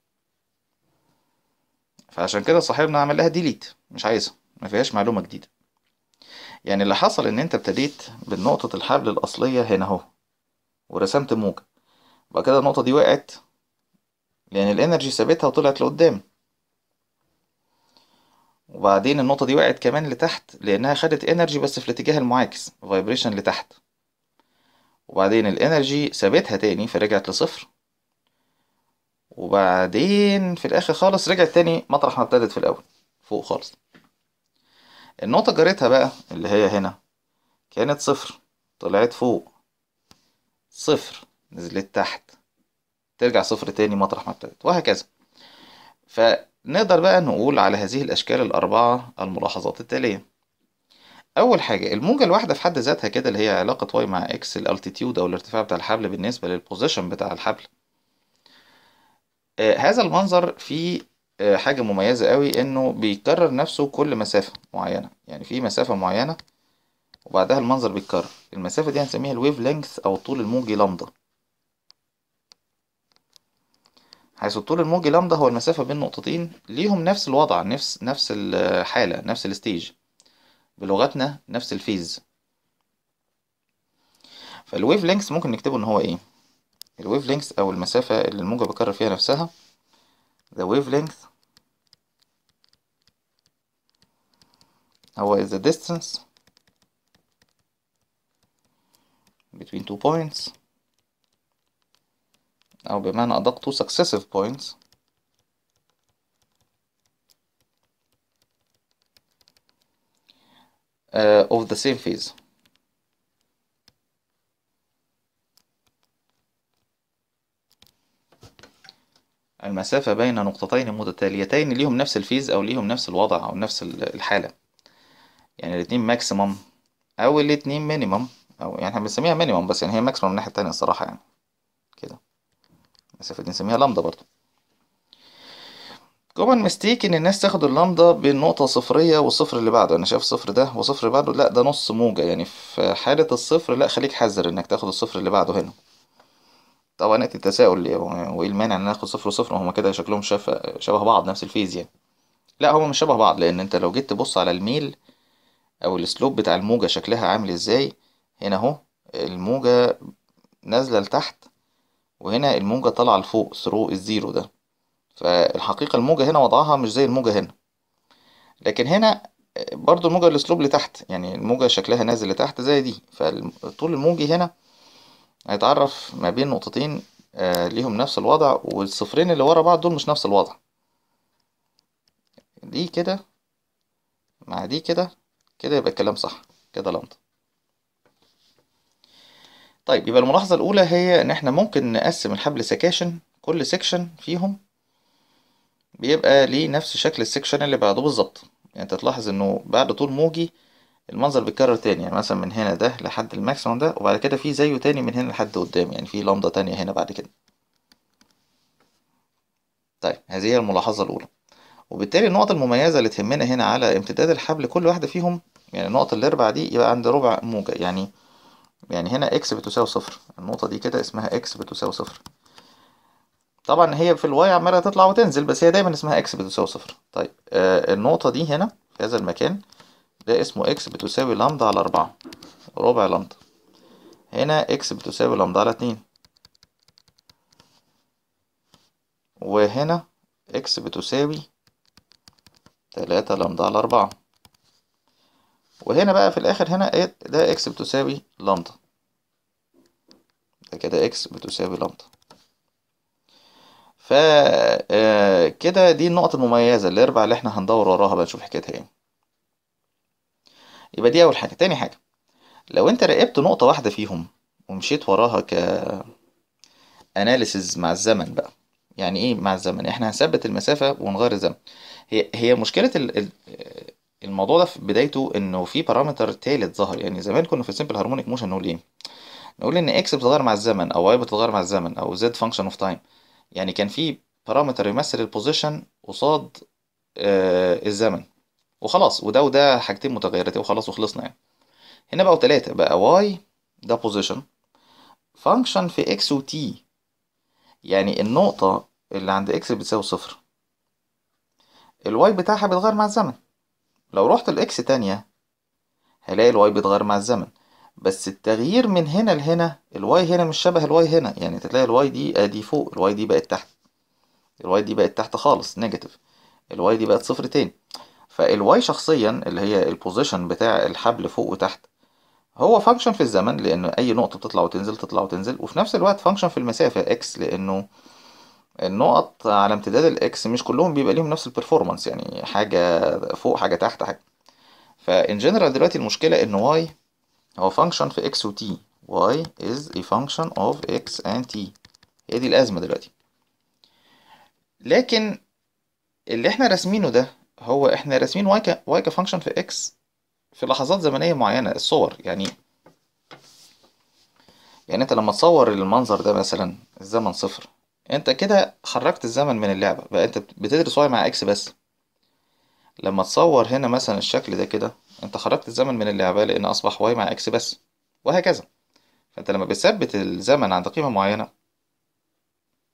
فعشان كده صاحبنا عمل لها delete مش عايزها ما فيهاش معلومة جديدة. يعني اللي حصل إن أنت ابتديت بالنقطة الحبل الأصلية هنا أهو ورسمت موجة. وبعد كده النقطة دي وقعت لأن ال energy سابتها وطلعت لقدام. وبعدين النقطة دي وقعت كمان لتحت لأنها خدت energy بس في الاتجاه المعاكس vibration لتحت. وبعدين ال energy سابتها تاني فرجعت لصفر. وبعدين في الآخر خالص رجعت تاني مطرح ما ابتدت في الأول فوق خالص. النقطة جارتها بقى اللي هي هنا كانت صفر طلعت فوق. صفر نزلت تحت. ترجع صفر تاني مطرح ما ابتدت وهكذا. فنقدر بقى نقول على هذه الأشكال الأربعة الملاحظات التالية. أول حاجة الموجة الواحدة في حد ذاتها كده اللي هي علاقة y مع x ال altitude أو الارتفاع بتاع الحبل بالنسبة لل position بتاع الحبل. آه، هذا المنظر فيه آه، حاجة مميزة قوي إنه بيكرر نفسه كل مسافة معينة. يعني في مسافة معينة وبعدها المنظر بيتكرر. المسافة دي هنسميها ال wavelength أو الطول الموجي لامدا. حيث الطول الموجي لامدا هو المسافة بين نقطتين ليهم نفس الوضع نفس نفس الحالة نفس ال stage. بلغتنا نفس ال phase. فال wavelength ممكن نكتبه إن هو إيه؟ ال wavelength أو المسافة اللي الموجة بيكرر فيها نفسها. The wavelength هو is the distance between two points أو بمعنى أدق two successive points uh, of the same phase. المسافة بين نقطتين متتاليتين ليهم نفس ال phase أو ليهم نفس الوضع أو نفس ال- الحالة. يعني الاتنين maximum أو الاتنين minimum أو يعني إحنا بنسميها minimum بس يعني هي maximum من الناحية التانية الصراحة يعني. كده. المسافة دي نسميها لامدا برضو. common mistake إن الناس تاخد اللامدا بالنقطة صفرية والصفر اللي بعده. أنا شايف الصفر ده والصفر اللي بعده لا ده نص موجة. يعني في حالة الصفر لا خليك حذر إنك تاخد الصفر اللي بعده هنا. طبعا يأتي التساؤل وإيه المانع إن ناخد صفر وصفر؟ وهما كده شكلهم شف... شبه بعض نفس ال phase يعني. لا هما مش شبه بعض لأن أنت لو جيت تبص على الميل أو ال slope بتاع الموجة شكلها عامل إزاي هنا أهو الموجة نازلة لتحت وهنا الموجة طالعة لفوق through ال zero ده. فالحقيقة الموجة هنا وضعها مش زي الموجة هنا. لكن هنا برضو الموجة ال slope لتحت يعني الموجة شكلها نازل لتحت زي دي. فالطول الموجي هنا هيتعرف ما بين نقطتين آه، ليهم نفس الوضع والصفرين اللي ورا بعض دول مش نفس الوضع. دي كده مع دي كده كده يبقى الكلام صح كده لمضة. طيب يبقى الملاحظة الأولى هي إن إحنا ممكن نقسم الحبل سكاشن كل section فيهم بيبقى ليه نفس شكل ال section اللي بعده بالظبط. يعني انت تلاحظ انه بعد طول موجي المنظر بيتكرر تاني. يعني مثلا من هنا ده لحد ال maximum ده وبعد كده في زيه تاني من هنا لحد قدام. يعني في لمضة تانية هنا بعد كده. طيب هذه هي الملاحظة الأولى. وبالتالي النقط المميزة اللي تهمنا هنا على امتداد الحبل كل واحدة فيهم يعني النقطة اللي أربع دي يبقى عند ربع موجة. يعني يعني هنا x بتساوي صفر. النقطة دي كده اسمها x بتساوي صفر. طبعا هي في ال y عمالة تطلع وتنزل بس هي دايما اسمها x بتساوي صفر. طيب آه النقطة دي هنا في هذا المكان ده اسمه x بتساوي لامدا على أربعة ربع لامدا. هنا x بتساوي لامدا على اتنين. وهنا x بتساوي تلاتة لامدا على أربعة. وهنا بقى في الآخر هنا إيه؟ ده x بتساوي لامدا. ده كده x بتساوي لامدا. ف آه، دي النقط المميزة الأربع اللي إحنا هندور وراها بقى نشوف حكايتها إيه. يبقى دي أول حاجة. تاني حاجة لو انت راقبت نقطة واحدة فيهم ومشيت وراها ك analysis مع الزمن بقى يعني إيه مع الزمن؟ إحنا هنثبت المسافة ونغير الزمن. هي هي مشكلة ال- الموضوع ده في بدايته إنه في parameter تالت ظهر. يعني زمان كنا في ال simple harmonic motion نقول إيه؟ نقول إن x بتتغير مع الزمن أو y بتتغير مع الزمن أو z function of time يعني كان في parameter يمثل ال position قصاد آه، الزمن. وخلاص وده وده حاجتين متغيرتين وخلاص وخلصنا يعني. هنا بقوا تلاتة بقى y ده position function في x و t يعني النقطة اللي عند x بتساوي صفر. ال y بتاعها بيتغير مع الزمن. لو رحت ال x تانية هلاقي ال y بيتغير مع الزمن. بس التغيير من هنا لهنا ال y هنا مش شبه ال y هنا. يعني تلاقي ال y دي ادي فوق ال y دي بقت تحت. ال y دي بقت تحت خالص negative. ال y دي بقت صفر تاني. فال y شخصيا اللي هي ال position بتاع الحبل فوق وتحت هو function في الزمن لأن أي نقطة بتطلع وتنزل تطلع وتنزل. وفي نفس الوقت function في المسافة x لأنه النقط على امتداد ال x مش كلهم بيبقى ليهم نفس ال performance يعني حاجة فوق حاجة تحت حاجة. ف in general دلوقتي المشكلة إن y هو function في x و t y is a function of x and t. هي دي الأزمة دلوقتي. لكن اللي إحنا راسمينه ده هو إحنا راسمين y ك y كفانكشن في x في لحظات زمنية معينة الصور. يعني يعني انت لما تصور المنظر ده مثلا الزمن صفر انت كده خرجت الزمن من اللعبة. بقى انت بتدرس y مع x بس. لما تصور هنا مثلا الشكل ده كده انت خرجت الزمن من اللعبة لأن اصبح y مع x بس وهكذا. فانت لما بتثبت الزمن عند قيمة معينة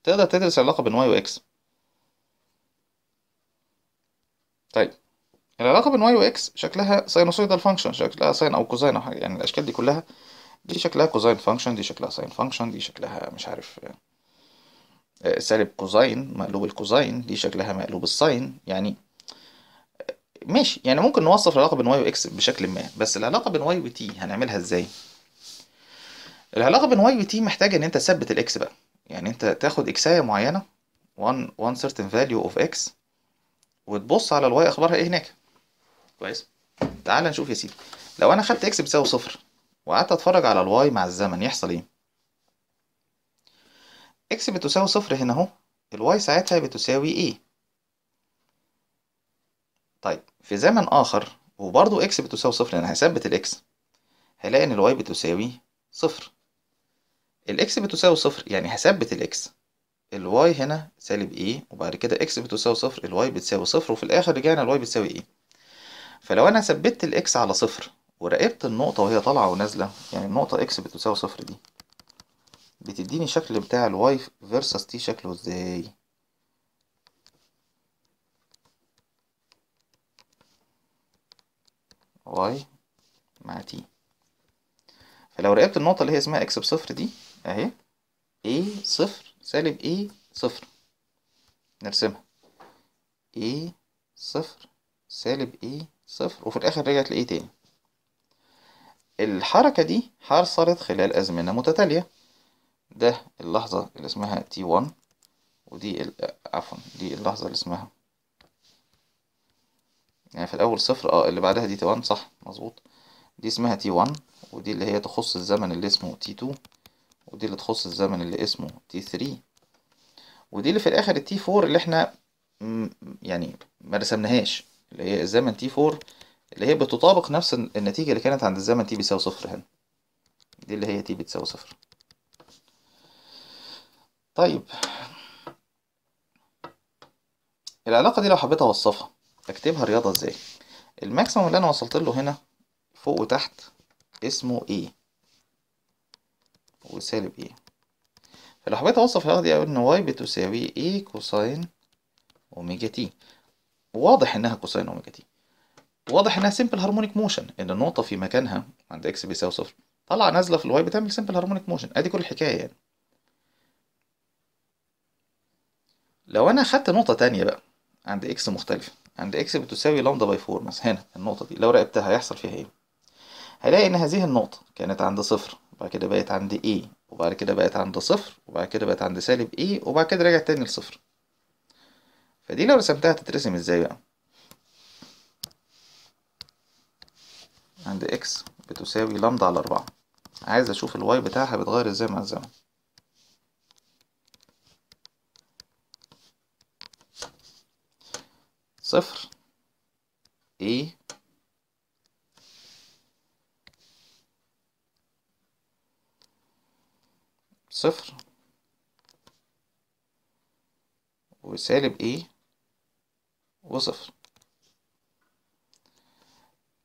تقدر تدرس العلاقة بين y و x طيب العلاقة بين y و x شكلها sinusoidal function شكلها sine أو cosine أو حاجة يعني الأشكال دي كلها دي شكلها cosine function دي شكلها sine function دي شكلها مش عارف آه، سالب cosine مقلوب ال cosine دي شكلها مقلوب ال sine يعني ماشي. يعني ممكن نوصف العلاقة بين y و x بشكل ما بس العلاقة بين y و t هنعملها إزاي؟ العلاقة بين y و t محتاجة إن أنت تثبت ال x بقى. يعني أنت تاخد إكساية معينة one one certain value of x وتبص على ال y أخبارها إيه هناك. كويس؟ تعال نشوف يا سيدي. لو أنا خدت x بتساوي صفر وقعدت أتفرج على ال y مع الزمن يحصل إيه؟ x بتساوي صفر هنا أهو. ال y ساعتها بتساوي إيه؟ طيب. في زمن آخر وبرضه x بتساوي صفر أنا هثبت ال x هلاقي إن ال y بتساوي صفر. ال x بتساوي صفر يعني هثبت ال x ال y هنا سالب A وبعد كده x بتساوي صفر ال y بتساوي صفر وفي الآخر رجعنا ال y بتساوي A فلو أنا ثبت ال x على صفر وراقبت النقطة وهي طالعة ونازلة يعني النقطة x بتساوي صفر دي بتديني شكل بتاع ال y versus t شكله إزاي؟ y مع t. فلو راقبت النقطة اللي هي اسمها x بصفر دي أهي a صفر سالب a صفر. نرسمها. a صفر سالب a صفر. وفي الآخر رجعت ل a تاني. الحركة دي حصلت خلال أزمنة متتالية. ده اللحظة اللي اسمها t1 ودي ال- عفوا دي اللحظة اللي اسمها يعني في الأول صفر آه اللي بعدها دي t1 صح مظبوط. دي اسمها t1 ودي اللي هي تخص الزمن اللي اسمه t2 ودي اللي تخص الزمن اللي اسمه t3 ودي اللي في الآخر ال t4 اللي إحنا يعني ما رسمناهاش اللي هي الزمن t4 اللي هي بتطابق نفس النتيجة اللي كانت عند الزمن t بيساوي صفر هنا. دي اللي هي t بتساوي صفر. طيب. العلاقة دي لو حبيت أوصفها أكتبها رياضة إزاي. ال maximum اللي أنا وصلت له هنا فوق وتحت اسمه A. وسالب A. فلو حبيت أوصف العلاقة دي أقول إن y بتساوي A cosine omega t واضح إنها cosine omega t واضح إنها simple harmonic motion إن النقطة في مكانها عند x بيساوي صفر. طالعه نازلة في ال y بتعمل simple harmonic motion أدي كل الحكاية يعني. لو أنا خدت نقطة تانية بقى عند x مختلفة. عند x بتساوي lambda by 4 مثلا. هنا النقطة دي. لو راقبتها هيحصل فيها إيه؟ هلاقي إن هذه النقطة كانت عند صفر وبعد كده بقت عند A وبعد كده بقت عند صفر وبعد كده بقت عند سالب A وبعد كده رجعت تاني لصفر. فدي لو رسمتها تترسم إزاي بقى؟ عند x بتساوي لامدا على أربعة. عايز أشوف ال y بتاعها بيتغير إزاي مع الزمن. صفر. A. صفر. وسالب A. وصفر.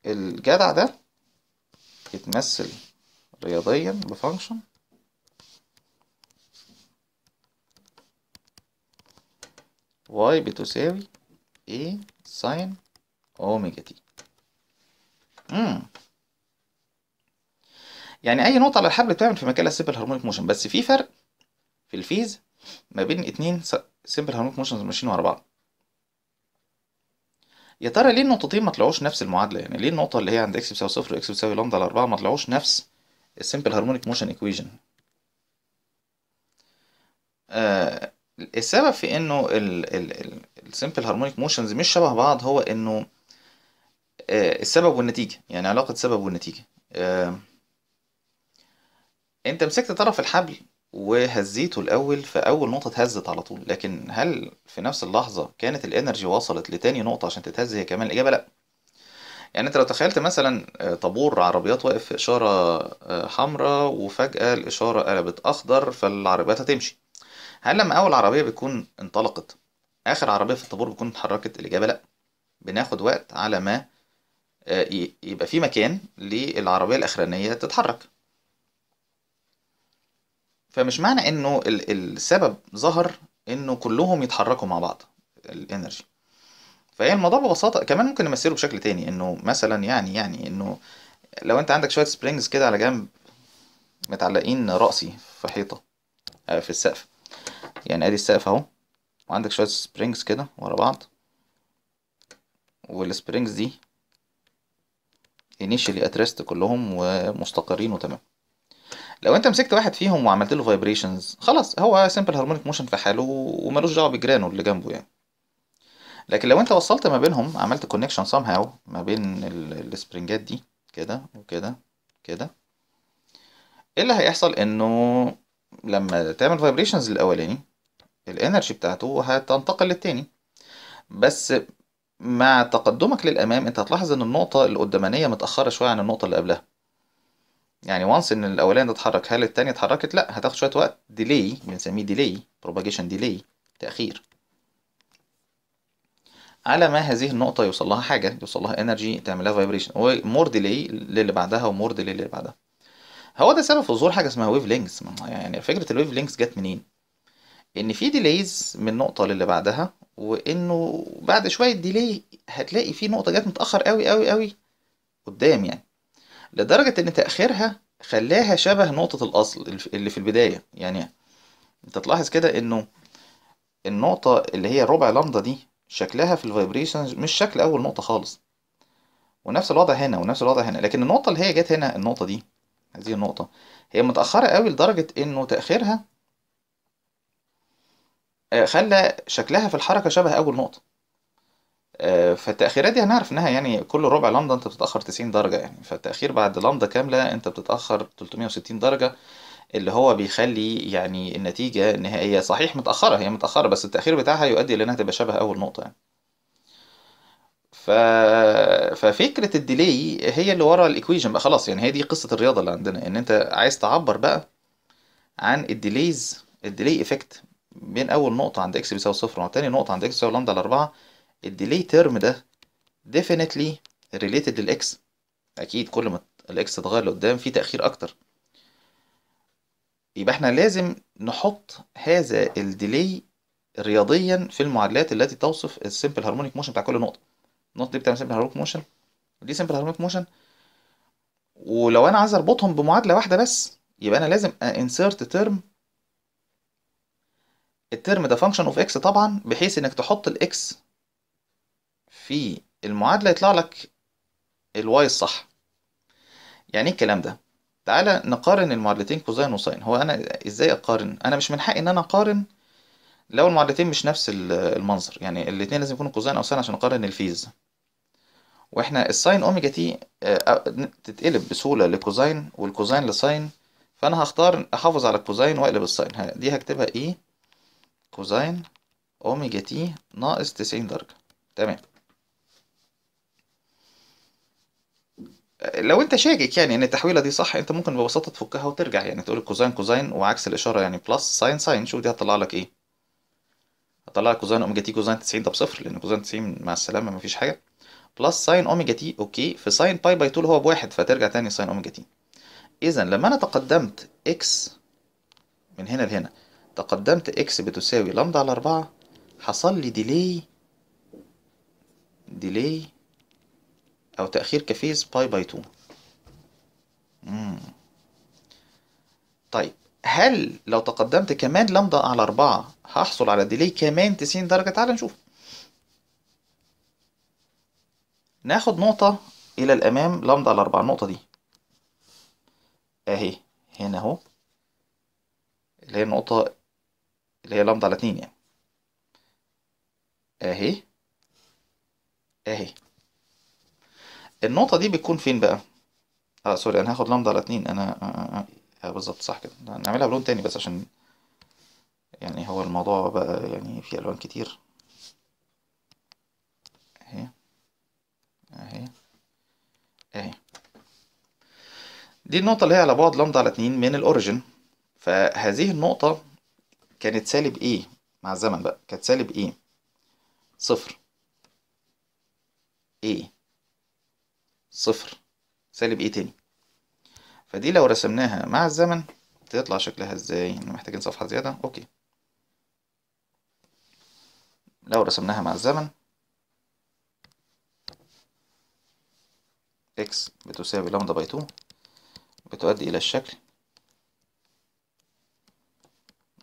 الجدع ده يتمثل رياضيا بفانكشن y بتساوي a sine omega t امم يعني أي نقطة على الحبل بتعمل في مكانها simple harmonic motion بس في فرق في ال phase ما بين اتنين simple harmonic motions ماشيين ورا بعض. يا ترى ليه النقطتين ما طلعوش نفس المعادلة؟ يعني ليه النقطة اللي هي عند x بتساوي صفر و x بتساوي لامدا على أربعة ما طلعوش نفس ال simple harmonic motion equation السبب في إنه ال simple harmonic motions مش شبه بعض هو إنه آه السبب والنتيجة يعني علاقة السبب والنتيجة. آه أنت مسكت طرف الحبل وهزيته الأول فأول نقطة اتهزت على طول لكن هل في نفس اللحظة كانت ال energy وصلت لتاني نقطة عشان تتهز هي كمان؟ الإجابة لأ. يعني أنت لو تخيلت مثلا طابور عربيات واقف في إشارة حمراء وفجأة الإشارة قلبت أخضر فالعربيات هتمشي. هل لما أول عربية بتكون انطلقت آخر عربية في الطابور بتكون اتحركت الإجابة لأ. بناخد وقت على ما يبقى في مكان للعربية الأخرانية تتحرك. فمش معنى إنه السبب ظهر إنه كلهم يتحركوا مع بعض ال energy. فهي الموضوع ببساطة كمان ممكن نمثله بشكل تاني إنه مثلا يعني يعني إنه لو أنت عندك شوية springs كده على جنب متعلقين رأسي في حيطة في السقف. يعني أدي السقف أهو. وعندك شوية springs كده ورا بعض. وال springs دي initially at rest كلهم ومستقرين وتمام. لو انت مسكت واحد فيهم وعملت له vibrations خلاص هو simple harmonic motion في حاله ومالوش دعوة بالجيرانه اللي جنبه يعني. لكن لو انت وصلت ما بينهم عملت connection somehow ما بين ال springات دي كده وكده كده إيه اللي هيحصل؟ إنه لما تعمل vibrations الأولاني ال energy بتاعته هتنتقل للتاني. بس مع تقدمك للأمام أنت هتلاحظ إن النقطة القدامانيه متأخرة شوية عن النقطة اللي قبلها. يعني once إن الاولاني اتحرك هل التاني اتحركت؟ لا هتاخد شوية وقت. delay بنسميه delay propagation delay تأخير. على ما هذه النقطة يوصل لها حاجة يوصل لها energy تعمل لها vibration و more delay للي بعدها و more delay للي بعدها. هو ده سبب ظهور حاجة اسمها wavelength يعني فكرة ال wavelength جت منين؟ إن في delays من نقطة للي بعدها وإنه بعد شوية delay هتلاقي في نقطة جت متأخر قوي قوي قوي قدام يعني. لدرجة إن تأخيرها خلاها شبه نقطة الأصل اللي في البداية يعني. أنت تلاحظ كده إنه النقطة اللي هي ربع لامدا دي شكلها في الفايبريشنز مش شكل أول نقطة خالص. ونفس الوضع هنا ونفس الوضع هنا. لكن النقطة اللي هي جت هنا النقطة دي هذه النقطة هي متأخرة قوي لدرجة إنه تأخيرها خلى شكلها في الحركة شبه أول نقطة فالتأخيرات دي هنعرف إنها يعني كل ربع لامدا أنت بتتأخر 90 درجة يعني فالتأخير بعد لامدا كاملة أنت بتتأخر 360 درجة اللي هو بيخلي يعني النتيجة النهائية صحيح متأخرة هي متأخرة بس التأخير بتاعها يؤدي إلى إنها تبقى شبه أول نقطة يعني. ف... ففكرة ال delay هي اللي ورا ال equation بقى خلاص يعني هي دي قصة الرياضة اللي عندنا إن أنت عايز تعبر بقى عن ال delays ال delay effect بين أول نقطة عند x بيساوي صفر وتاني نقطة عند x بيساوي لامدا على أربعة ال delay term ده definitely related لل x. أكيد كل ما ال x تتغير لقدام في تأخير أكتر. يبقى إحنا لازم نحط هذا ال delay رياضيا في المعادلات التي توصف ال simple harmonic motion بتاع كل نقطة. النقطة دي بتعمل simple harmonic motion ودي simple harmonic motion ولو أنا عايز أربطهم بمعادلة واحدة بس يبقى أنا لازم insert term ال term ده function of x طبعا بحيث إنك تحط ال x في المعادلة يطلع لك ال y الصح. يعني إيه الكلام ده؟ تعالى نقارن المعادلتين cosine و sine هو أنا إزاي أقارن؟ أنا مش من حقي إن أنا أقارن لو المعادلتين مش نفس ال- المنظر. يعني الاتنين لازم يكونوا cosine أو sine عشان اقارن ال phase وإحنا ال sine omega t تتقلب بسهولة ل cosine وال cosine ل sine فأنا هختار أحافظ على ال cosine وأقلب ال sine دي هكتبها إيه؟ cosine omega t ناقص 90 درجة. تمام. لو انت شاكك يعني ان التحويلة دي صح انت ممكن ببساطة تفكها وترجع. يعني تقول ال cosine cosine وعكس الإشارة يعني plus sine sine شوف دي هتطلع لك إيه. هتطلع لك cosine omega t cosine 90 ده بصفر لأن cosine 90 مع السلامة مفيش حاجة. plus sine omega t okay. في sine pi by 2 اللي هو بواحد فترجع تاني sine omega t. اذا لما أنا تقدمت x من هنا لهنا تقدمت x بتساوي لامدا على 4 حصل لي delay delay أو تأخير ك phase pi by 2 مم. طيب هل لو تقدمت كمان لامدا على 4 هحصل على delay كمان 90 درجة؟ تعال نشوف. ناخد نقطة إلى الأمام لامدا على 4 النقطة دي. أهي هنا أهو. اللي هي النقطة اللي هي لامدا على 2 يعني. أهي. أهي. النقطة دي بتكون فين بقى؟ آه سوري أنا هاخد لامدا على 2 أنا آه آه آه. آه بالظبط صح كده. نعملها بلون تاني بس عشان يعني هو الموضوع بقى يعني فيه ألوان كتير. أهي. أهي. أهي. دي النقطة اللي هي على بعد لامدا على 2 من الأوريجين فهذه النقطة كانت سالب إيه مع الزمن بقى؟ كانت سالب إيه صفر. إيه؟ صفر. سالب إيه تاني؟ فدي لو رسمناها مع الزمن تطلع شكلها إزاي؟ محتاجين صفحة زيادة؟ أوكي. لو رسمناها مع الزمن x بتساوي lambda by 2 بتؤدي إلى الشكل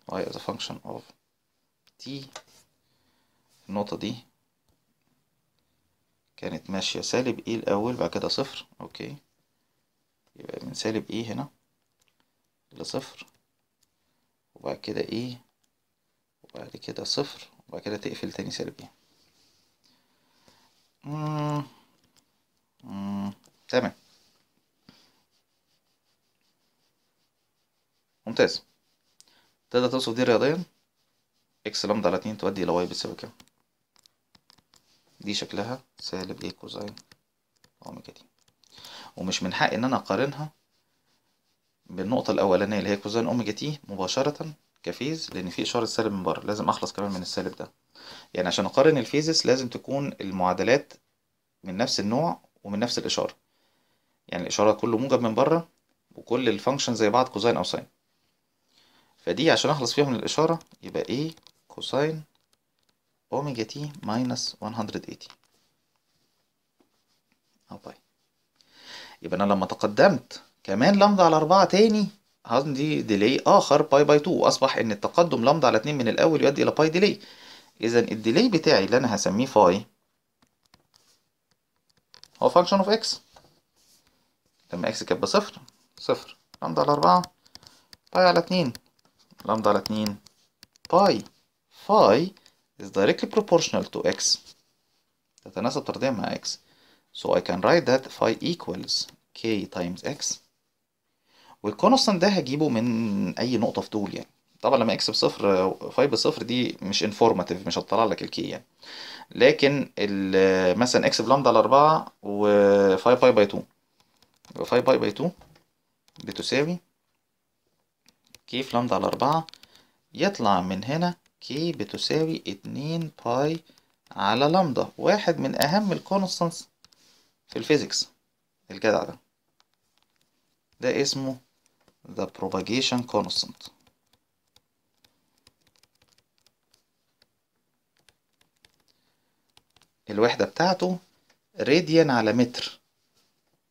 y as a function of t. النقطة دي كانت ماشية سالب a الأول بعد كده صفر. okay. يبقى من سالب a هنا لصفر وبعد كده a وبعد كده صفر. وبعد كده تقفل تاني سالب. مم. تمام. ممتاز. تقدر توصف دي رياضيا؟ x lambda على اتنين تؤدي إلى y بتساوي كام دي شكلها سالب a cosine. omega t. ومش من حقي إن أنا أقارنها بالنقطة الأولانية اللي هي cosine omega t مباشرة ك phase لأن في إشارة سالب من بره. لازم أخلص كمان من السالب ده. يعني عشان أقارن ال phases لازم تكون المعادلات من نفس النوع ومن نفس الإشارة. يعني الإشارة كله موجب من بره وكل ال function زي بعض cosine أو sine فدي عشان أخلص فيها من الإشارة يبقى a cosine omega t minus 180 أو pi. يبقى أنا لما تقدمت كمان لامدا على أربعة تاني عندي delay آخر pi by 2 وأصبح إن التقدم لامدا على اتنين من الأول يؤدي إلى pi delay إذا ال delay بتاعي اللي أنا هسميه phi هو function of x لما x كانت بصفر صفر. لامدا على أربعة pi على اتنين. لامدا على اتنين pi phi is directly proportional to x. تتناسب طرديا مع x. So I can write that phi equals k times x. وال constant ده هجيبه من أي نقطة في دول يعني. طبعا لما x بصفر phi بصفر دي مش informative مش هتطلع لك ال k يعني. لكن مثلا x بلامدا على أربعة و phi ب pi by 2 يبقى phi ب pi by 2 بتساوي في لامدا على أربعة؟ يطلع من هنا k بتساوي اتنين pi على لامدا واحد من أهم ال constants في ال physics الجدع ده. ده اسمه the propagation constant. الوحدة بتاعته راديان على متر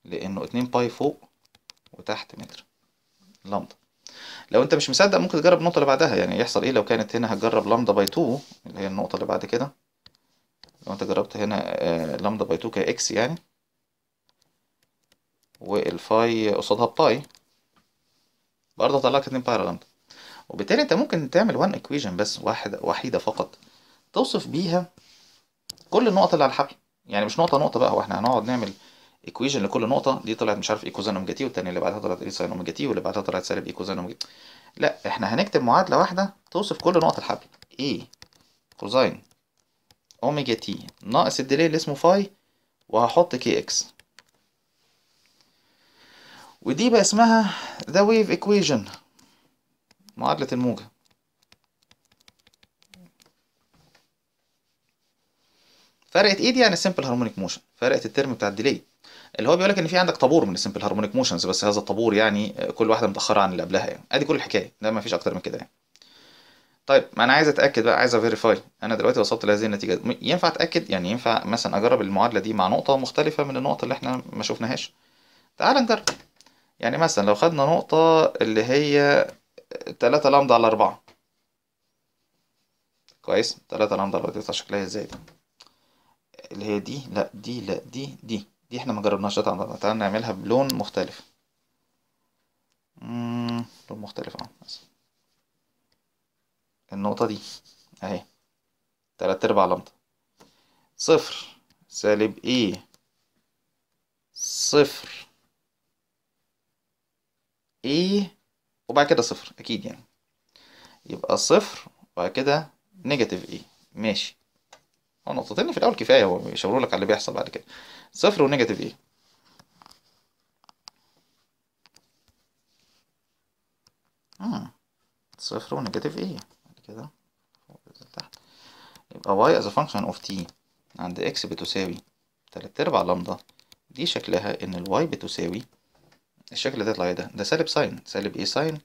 لأنه اتنين pi فوق وتحت متر لامدا لو انت مش مصدق ممكن تجرب النقطة اللي بعدها. يعني يحصل إيه لو كانت هنا هتجرب lambda by 2 اللي هي النقطة اللي بعد كده. لو انت جربت هنا آه، lambda by 2 ك x يعني. وال phi قصادها pi برضه هطلع لك اتنين لامدا. وبالتالي انت ممكن تعمل one equation بس واحدة وحيدة فقط توصف بيها كل النقط اللي على الحبل. يعني مش نقطة نقطة بقى هو إحنا هنقعد نعمل equation لكل نقطة دي طلعت مش عارف a cosine omega t والتانية اللي بعدها طلعت a sine omega t واللي بعدها طلعت سالب a cosine omega. لا إحنا هنكتب معادلة واحدة توصف كل نقط الحبل. a cosine omega t ناقص ال delay اللي اسمه phi وهحط k x ودي بقى اسمها the wave equation معادلة الموجة. فرقت إيه دي عن ال simple harmonic motion فرقت ال term بتاع ال delay. اللي هو بيقول لك إن في عندك طابور من ال simple harmonic motions بس هذا الطابور يعني كل واحدة متأخرة عن اللي قبلها يعني. أدي كل الحكاية ده ما فيش أكتر من كده يعني. طيب ما أنا عايز أتأكد بقى عايز أ verify. أنا دلوقتي وصلت لهذه النتيجة. ينفع أتأكد؟ يعني ينفع مثلا أجرب المعادلة دي مع نقطة مختلفة من النقطه اللي إحنا ما شفناهاش؟ تعال نجرب. يعني مثلا لو خدنا نقطة اللي هي 3 لامدا على 4 كويس. 3 لامدا على 4 دي شكلها إزاي دي اللي هي دي؟ لا دي لا دي دي. دي إحنا ما جربناش ده تعال تعال نعملها بلون مختلف. لون مختلف آه النقطة دي اهي. تلات ارباع لامدا صفر سالب إيه صفر إيه وبعد كده صفر أكيد يعني. يبقى صفر وبعد كده negative a ماشي. هو نقطتين في الأول كفاية هو بيشاوروا لك على اللي بيحصل بعد كده. صفر و negative a؟ مم. صفر و negative a؟ بعد كده. تحت يبقى y as a function of t عند x بتساوي تلات أرباع لامدا. دي شكلها إن ال y بتساوي الشكل ده يطلع إيه ده؟ ده سالب sine. سالب a sine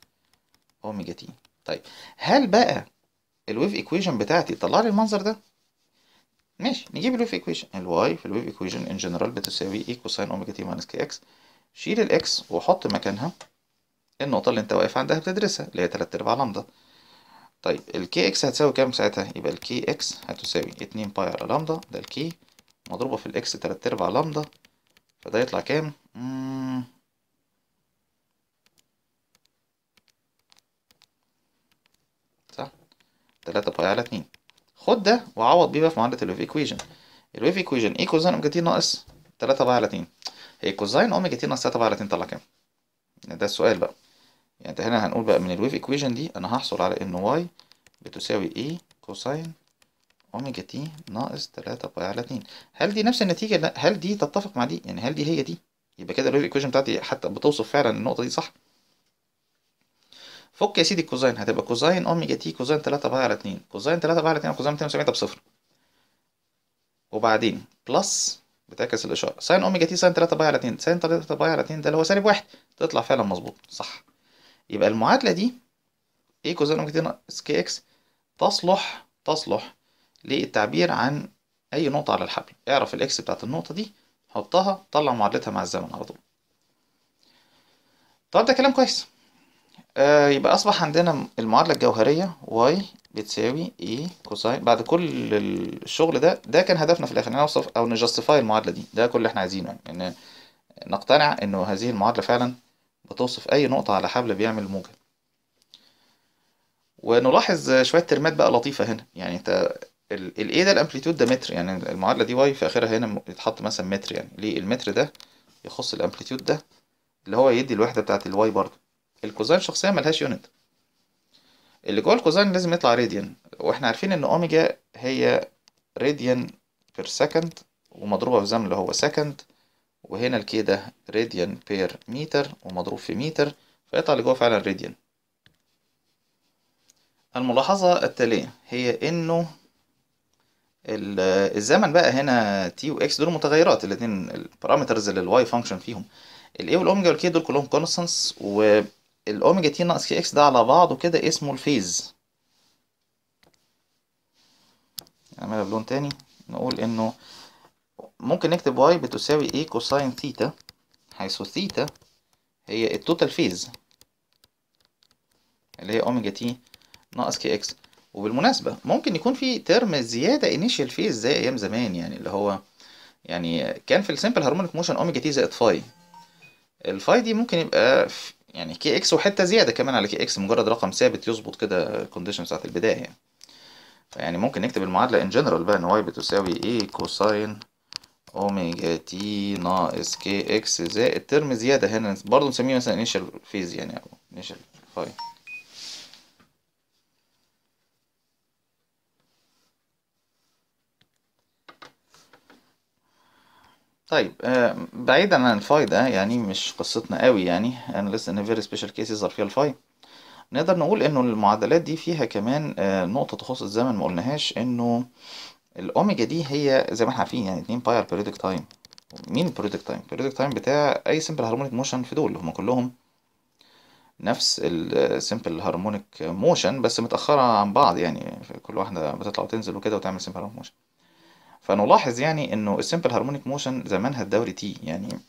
omega t طيب هل بقى ال wave equation بتاعتي طلع لي المنظر ده؟ ماشي نجيب ال wave equation ال y في ال wave equation in general بتساوي a cosine omega t minus k x شيل ال x وحط مكانها النقطة اللي انت واقف عندها بتدرسها اللي هي تلات أرباع لامدا طيب ال k x هتساوي كام ساعتها؟ يبقى ال k x هتساوي اتنين pi على لامدا ده ال k مضروبة في ال x تلات أرباع لامدا فده يطلع كام. صح؟ تلاتة pi على اتنين. خد ده وعوض بيه بقى في معادلة ال wave equation ال wave equation a cosine omega t ناقص تلاتة pi على اتنين. هي cosine omega t ناقص تلاتة pi على اتنين طلع كام؟ ده السؤال بقى. يعني هنا هنقول بقى من ال wave equation دي أنا هحصل على إن y بتساوي a cosine omega t ناقص تلاتة pi على اتنين. هل دي نفس النتيجة لا؟ هل دي تتفق مع دي؟ يعني هل دي هي دي؟ يبقى كده ال wave equation بتاعتي حتى بتوصف فعلا النقطة دي صح؟ فك يا سيدي ال cosine هتبقى cosine omega t cosine تلاتة pi على اتنين. cosine تلاتة pi على اتنين cosine 270 ده بصفر وبعدين plus بتعكس الإشارة. sine omega t sine تلاتة pi على اتنين. sine تلاتة pi على اتنين ده اللي هو سالب واحد تطلع فعلا مظبوط. صح. يبقى المعادلة دي a cosine omega t ناقص k x تصلح تصلح للتعبير عن أي نقطة على الحبل. اعرف ال x بتاعت النقطة دي حطها طلع معادلتها مع الزمن على طول. طب ده كلام كويس. آه يبقى أصبح عندنا المعادلة الجوهرية y بتساوي a cosine بعد كل الشغل ده ده كان هدفنا في الآخر نوصف أو ن justify المعادلة دي. ده كل اللي إحنا عايزينه يعني إن نقتنع إنه هذه المعادلة فعلا بتوصف أي نقطة على حبل بيعمل موجة ونلاحظ شوية ترمات بقى لطيفة هنا. يعني أنت ال A ده ال amplitude ده متر؟ يعني المعادلة دي y في آخرها هنا يتحط مثلا متر يعني. ليه المتر ده يخص ال amplitude ده؟ اللي هو يدي الوحدة بتاعت ال y برضه. ال cosine شخصيا ملهاش unit اللي جوه ال cosine لازم يطلع راديان وإحنا عارفين إن اوميجا هي radian per second ومضروبة في زمن اللي هو second وهنا ال k ده radian per متر ومضروب في متر فيطلع اللي جوه فعلا راديان الملاحظة التالية هي إنه الزمن بقى هنا t و x دول متغيرات الاثنين ال parameters اللي ال y function فيهم. ال A وال omega وال k دول كلهم constants وال omega t ناقص k x ده على بعضه كده اسمه ال phase. نعملها بلون تاني. نقول إنه ممكن نكتب y بتساوي A cosine theta حيث ثيتا هي ال total phase اللي هي omega t ناقص k x. وبالمناسبة ممكن يكون في term زيادة initial phase زي أيام زمان يعني اللي هو يعني كان في ال simple harmonic motion omega t زائد phi ال phi دي ممكن يبقى يعني k x وحتة زيادة كمان على k x مجرد رقم ثابت يظبط كده ال condition بتاعت البداية يعني. يعني ممكن نكتب المعادلة in general بقى إن y بتساوي A cosine omega t ناقص k x زائد term زيادة هنا برضه نسميه مثلا initial phase يعني أو initial phi طيب آه، بعيدا عن ال phi ده يعني مش قصتنا قوي يعني أنا لسه in very special case فيها ال phi نقدر نقول إنه المعادلات دي فيها كمان آه، نقطة تخص الزمن ما قلناهاش إنه الأوميجا دي هي زي ما إحنا عارفين يعني 2 pi على ال periodic time مين ال periodic time ال periodic time بتاع أي simple harmonic motion في دول هم كلهم نفس ال simple harmonic motion بس متأخرة عن بعض يعني كل واحدة بتطلع وتنزل وكده وتعمل simple harmonic motion فنلاحظ يعني إنه ال simple harmonic motion زمانها الدوري T يعني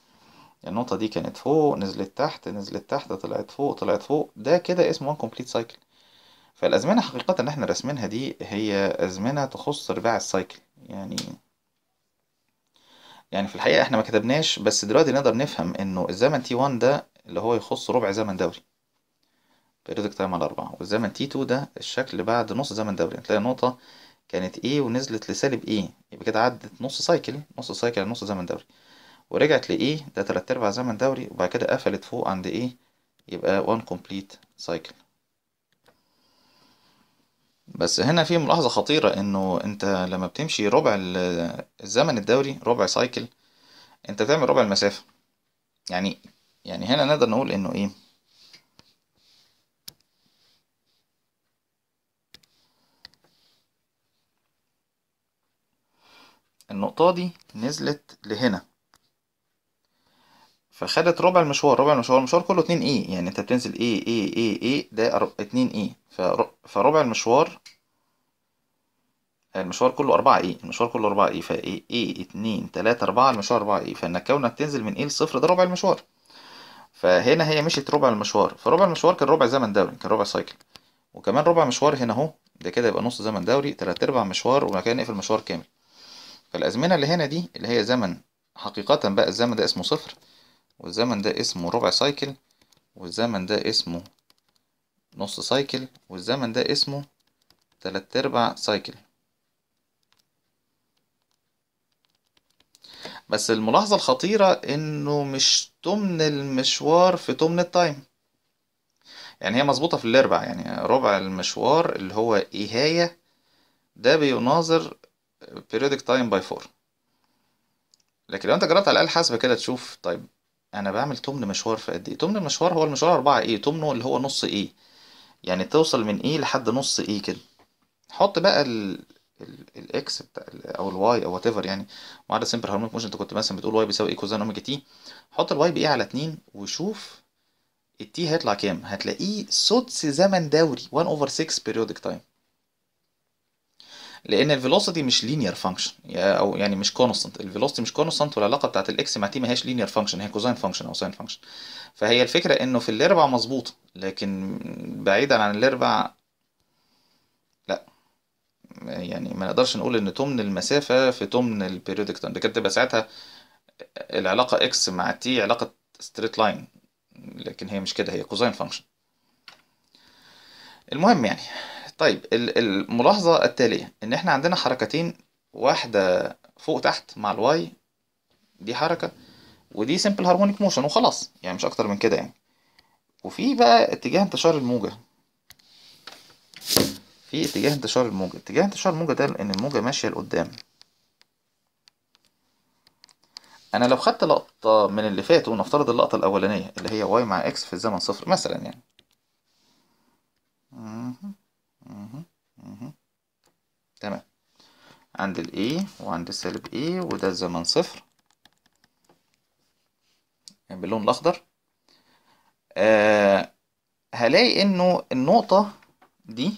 النقطة دي كانت فوق نزلت تحت نزلت تحت طلعت فوق طلعت فوق ده كده اسمه one complete cycle فالأزمنة حقيقة اللي إحنا راسمينها دي هي أزمنة تخص رباع ال cycle يعني يعني في الحقيقة إحنا ما كتبناش بس دلوقتي نقدر نفهم إنه الزمن t 1 ده اللي هو يخص ربع زمن دوري. periodic time على أربعة. والزمن t 2 ده الشكل بعد نص زمن دوري. هتلاقي النقطة كانت A ونزلت لسالب A يبقى كده عدت نص cycle نص cycle نص زمن دوري. ورجعت ل A ده تلات أرباع زمن دوري وبعد كده قفلت فوق عند A يبقى one complete cycle. بس هنا في ملاحظة خطيرة إنه أنت لما بتمشي ربع ال- الزمن الدوري ربع cycle أنت بتعمل ربع المسافة. يعني يعني هنا نقدر نقول إنه إيه؟ النقطة دي نزلت لهنا. فخدت ربع المشوار ربع المشوار المشوار كله 2 A يعني انت بتنزل A A A A ده أر- 2 A فربع المشوار المشوار كله 4 A المشوار كله 4 A فا A A 2 3 4 المشوار 4 A فإنك كونك تنزل من A لصفر ده ربع المشوار. فهنا هي مشيت ربع المشوار. فربع المشوار كان ربع زمن دوري كان ربع cycle وكمان ربع مشوار هنا اهو ده كده يبقى نص زمن دوري تلات ارباع مشوار وبعد كده نقفل مشوار كامل. فالأزمنة اللي هنا دي اللي هي زمن حقيقة بقى الزمن ده اسمه صفر والزمن ده اسمه ربع cycle والزمن ده اسمه نص cycle والزمن ده اسمه تلات أرباع cycle. بس الملاحظة الخطيرة إنه مش تمن المشوار في تمن ال time. يعني هي مظبوطة في الاربع يعني ربع المشوار اللي هو ال A ده بيناظر periodic time by 4 لكن لو انت جربت على الآلة الحاسبة كده تشوف طيب أنا بعمل تمن مشوار في قد إيه؟ تمن المشوار هو المشوار 4 A؟ تمنه اللي هو نص A؟ يعني توصل من A لحد نص A كده. حط بقى ال ال x بتاع أو ال y أو whatever يعني. معادله simple harmonic motion أنت كنت مثلا بتقول y بيساوي A cosine omega t حط ال y ب A على 2 وشوف ال t هيطلع كام. هتلاقيه سدس زمن دوري 1 over 6 periodic time لأن ال velocity مش linear function أو يعني مش constant ال velocity مش constant والعلاقة بتاعت ال x مع t ما هياش linear function هي cosine function أو sine function فهي الفكرة إنه في الأربع مظبوط لكن بعيدا عن الأربع لا. يعني ما نقدرش نقول إن تمن المسافة في تمن ال periodic time. ده كده تبقى ساعتها العلاقة x مع t علاقة straight line لكن هي مش كده هي cosine function المهم يعني طيب ال- الملاحظة التالية إن إحنا عندنا حركتين واحدة فوق تحت مع ال y دي حركة ودي simple harmonic motion وخلاص يعني مش أكتر من كده يعني. وفي بقى اتجاه انتشار الموجة. في اتجاه انتشار الموجة. اتجاه انتشار الموجة ده إن الموجة ماشية لقدام. أنا لو خدت لقطة من اللي فاتوا ونفترض اللقطة الأولانية اللي هي y مع x في الزمن صفر مثلا يعني. تمام. عند ال A وعند السالب A وده الزمن صفر. باللون الأخضر. آه هلاقي إنه النقطة دي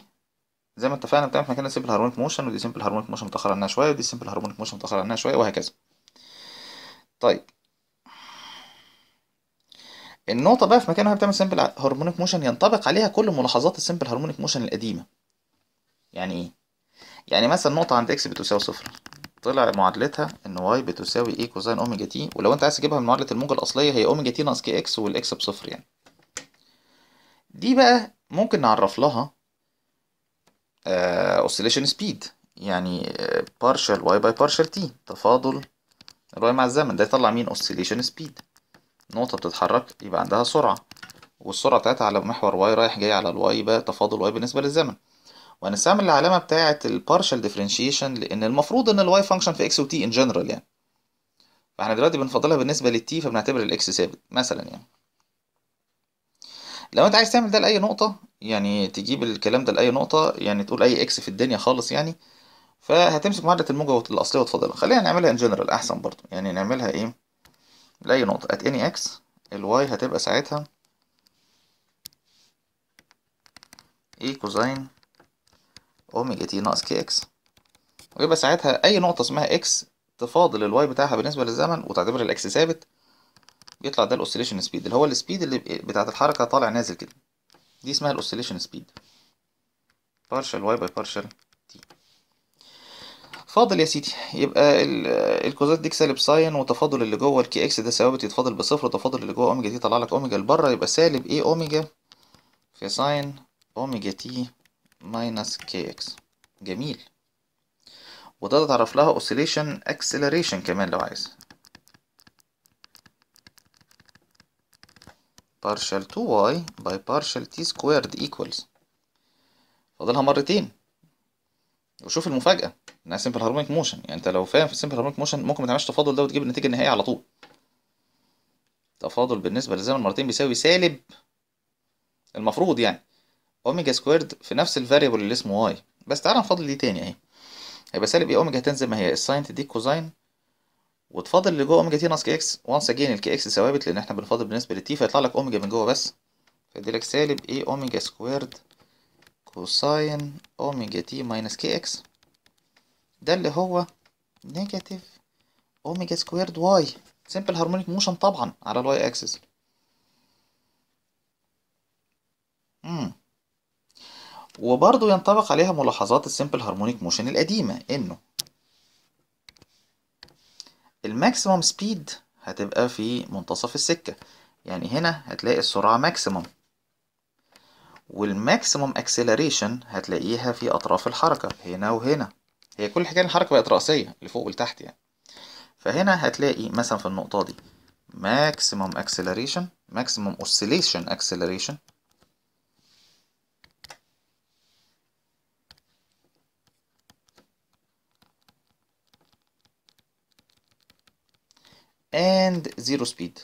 زي ما اتفقنا بتعمل في مكان simple harmonic motion ودي simple harmonic motion متأخر عنها شوية ودي simple harmonic motion متأخر عنها شوية وهكذا. طيب. النقطة بقى في مكان وهي بتعمل simple harmonic motion ينطبق عليها كل ملاحظات ال simple harmonic motion القديمة. يعني إيه؟ يعني مثلا نقطة عند x بتساوي صفر. طلع معادلتها إن y بتساوي A cosine omega t ولو أنت عايز تجيبها من معادلة الموجة الأصلية هي omega t ناقص k x وال x بصفر يعني. دي بقى ممكن نعرف لها oscillation speed يعني partial y by partial t تفاضل ال y مع الزمن. ده يطلع مين؟ oscillation speed نقطة بتتحرك يبقى عندها سرعة والسرعة بتاعتها على محور y رايح جاي على ال y يبقى تفاضل y بالنسبة للزمن. وهنستعمل العلامة بتاعة ال partial differentiation لأن المفروض إن ال y function في x و t in general يعني. فإحنا دلوقتي بنفضلها بالنسبة لل t فبنعتبر ال x ثابت مثلا يعني. لو أنت عايز تعمل ده لأي نقطة يعني تجيب الكلام ده لأي نقطة يعني تقول أي x في الدنيا خالص يعني فهتمسك معادلة الموجة الأصلية وتفضلها. خلينا نعملها in general أحسن برضو. يعني نعملها إيه؟ لأي نقطة. at any x ال y هتبقى ساعتها A cosine omega t ناقص k x ويبقى ساعتها أي نقطة اسمها x تفاضل ال y بتاعها بالنسبة للزمن وتعتبر ال x ثابت بيطلع ده ال oscillation speed اللي هو ال speed اللي بتاعت الحركة طالع نازل كده. دي اسمها ال oscillation speed partial y by partial t فاضل يا سيدي يبقى ال cosine دي سالب sine وتفاضل اللي جوه ال k x ده ثوابت يتفاضل بصفر وتفاضل اللي جوه omega t يطلع لك اوميجا لبره يبقى سالب A omega في sine omega t minus k x جميل. وده تعرف لها oscillation acceleration كمان لو عايز. partial 2y by partial t squared equals. فاضلها مرتين. وشوف المفاجأة. إنها simple harmonic motion. يعني أنت لو فاهم في simple harmonic motion ممكن ما تعملش تفاضل ده وتجيب النتيجة النهائية على طول. تفاضل بالنسبة للزمن مرتين بيساوي سالب المفروض يعني. omega squared في نفس ال variable اللي اسمه y. بس تعالى نفاضل دي تاني أهي. هيبقى سالب A؟ omega هتنزل ما هي ال sine تديك cosine وتفاضل اللي جوه omega t ناقص k x. Once again ال k x ثوابت لأن إحنا بنفاضل بالنسبة لل t فيطلع لك أوميجا من جوه بس. فيديلك سالب A؟ omega squared cosine omega t minus k x. ده اللي هو negative omega squared y. Simple harmonic motion طبعا على ال y axis. امم وبرضه ينطبق عليها ملاحظات ال simple harmonic motion القديمة إنه ال maximum speed هتبقى في منتصف السكة. يعني هنا هتلاقي السرعة maximum وال maximum acceleration هتلاقيها في أطراف الحركة هنا وهنا. هي كل حكاية الحركة بقت رأسية لفوق ولتحت يعني. فهنا هتلاقي مثلا في النقطة دي maximum acceleration maximum oscillation acceleration and zero speed.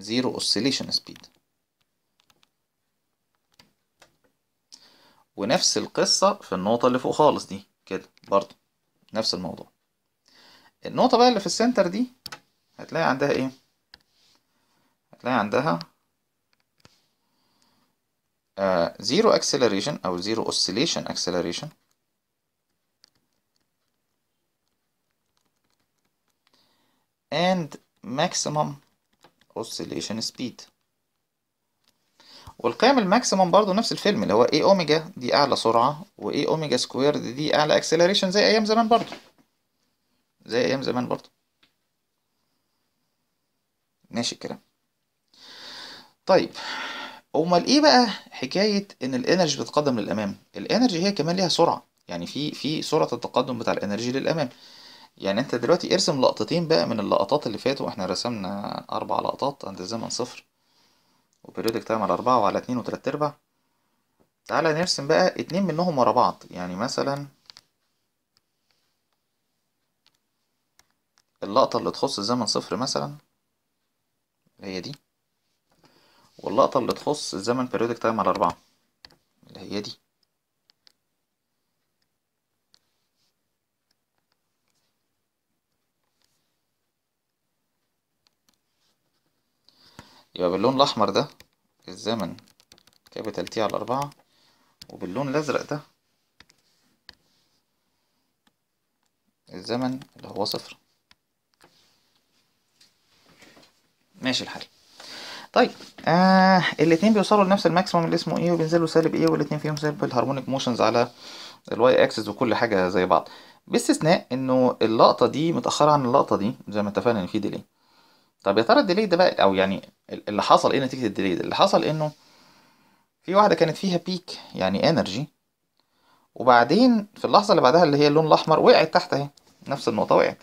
Zero oscillation speed. ونفس القصة في النقطة اللي فوق خالص دي. كده برضو نفس الموضوع. النقطة بقى اللي في ال center دي هتلاقي عندها إيه؟ هتلاقي عندها zero uh, acceleration أو zero oscillation acceleration. And maximum oscillation speed. والقيم ال maximum برضو نفس الفيلم اللي هو A omega دي أعلى سرعة و A omega squared دي أعلى acceleration زي أيام زمان برضو. زي أيام زمان برضو. ماشي الكلام. طيب أمال إيه بقى حكاية إن ال energy بتتقدم للأمام؟ ال energy هي كمان ليها سرعة. يعني في في سرعة التقدم بتاع ال energy للأمام. يعني انت دلوقتي ارسم لقطتين بقى من اللقطات اللي فاتوا. إحنا رسمنا أربع لقطات عند الزمن صفر. و periodic time على اربعة وعلى اتنين وتلات ارباع. تعالى نرسم بقى اتنين منهم ورا بعض. يعني مثلا اللقطة اللي تخص الزمن صفر مثلا هي دي. واللقطة اللي تخص الزمن periodic time على اربعة اللي هي دي. يبقى باللون الأحمر ده الزمن capital T على أربعة وباللون الأزرق ده الزمن اللي هو صفر. ماشي الحال. طيب آه الاتنين بيوصلوا لنفس ال maximum اللي اسمه A وبينزلوا سالب A والاتنين فيهم simple harmonic motions على ال y axis وكل حاجة زي بعض. باستثناء إنه اللقطة دي متأخرة عن اللقطة دي زي ما اتفقنا إن في delay طب يا ترى ال delay ده بقى أو يعني اللي حصل إيه نتيجة ال delay ده؟ اللي حصل إنه في واحدة كانت فيها peak يعني energy وبعدين في اللحظة اللي بعدها اللي هي اللون الأحمر وقعت تحت أهي نفس النقطة وقعت.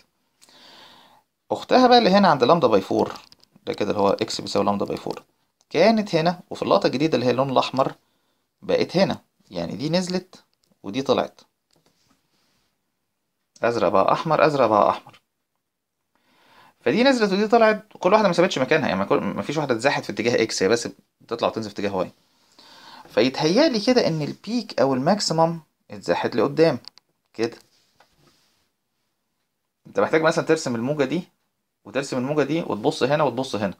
أختها بقى اللي هنا عند lambda by 4 ده كده اللي هو x بيساوي lambda by 4 كانت هنا وفي اللقطة الجديدة اللي هي اللون الأحمر بقت هنا يعني دي نزلت ودي طلعت. أزرق بقى أحمر أزرق بقى أحمر. فدي نزلت ودي طلعت كل واحدة ما سابتش مكانها. يعني ما فيش واحدة اتزاحت في اتجاه x هي بس بتطلع وتنزل في اتجاه y فيتهيألي كده إن ال peak أو ال maximum اتزاحت لقدام. كده. أنت محتاج مثلا ترسم الموجة دي وترسم الموجة دي وتبص هنا وتبص هنا.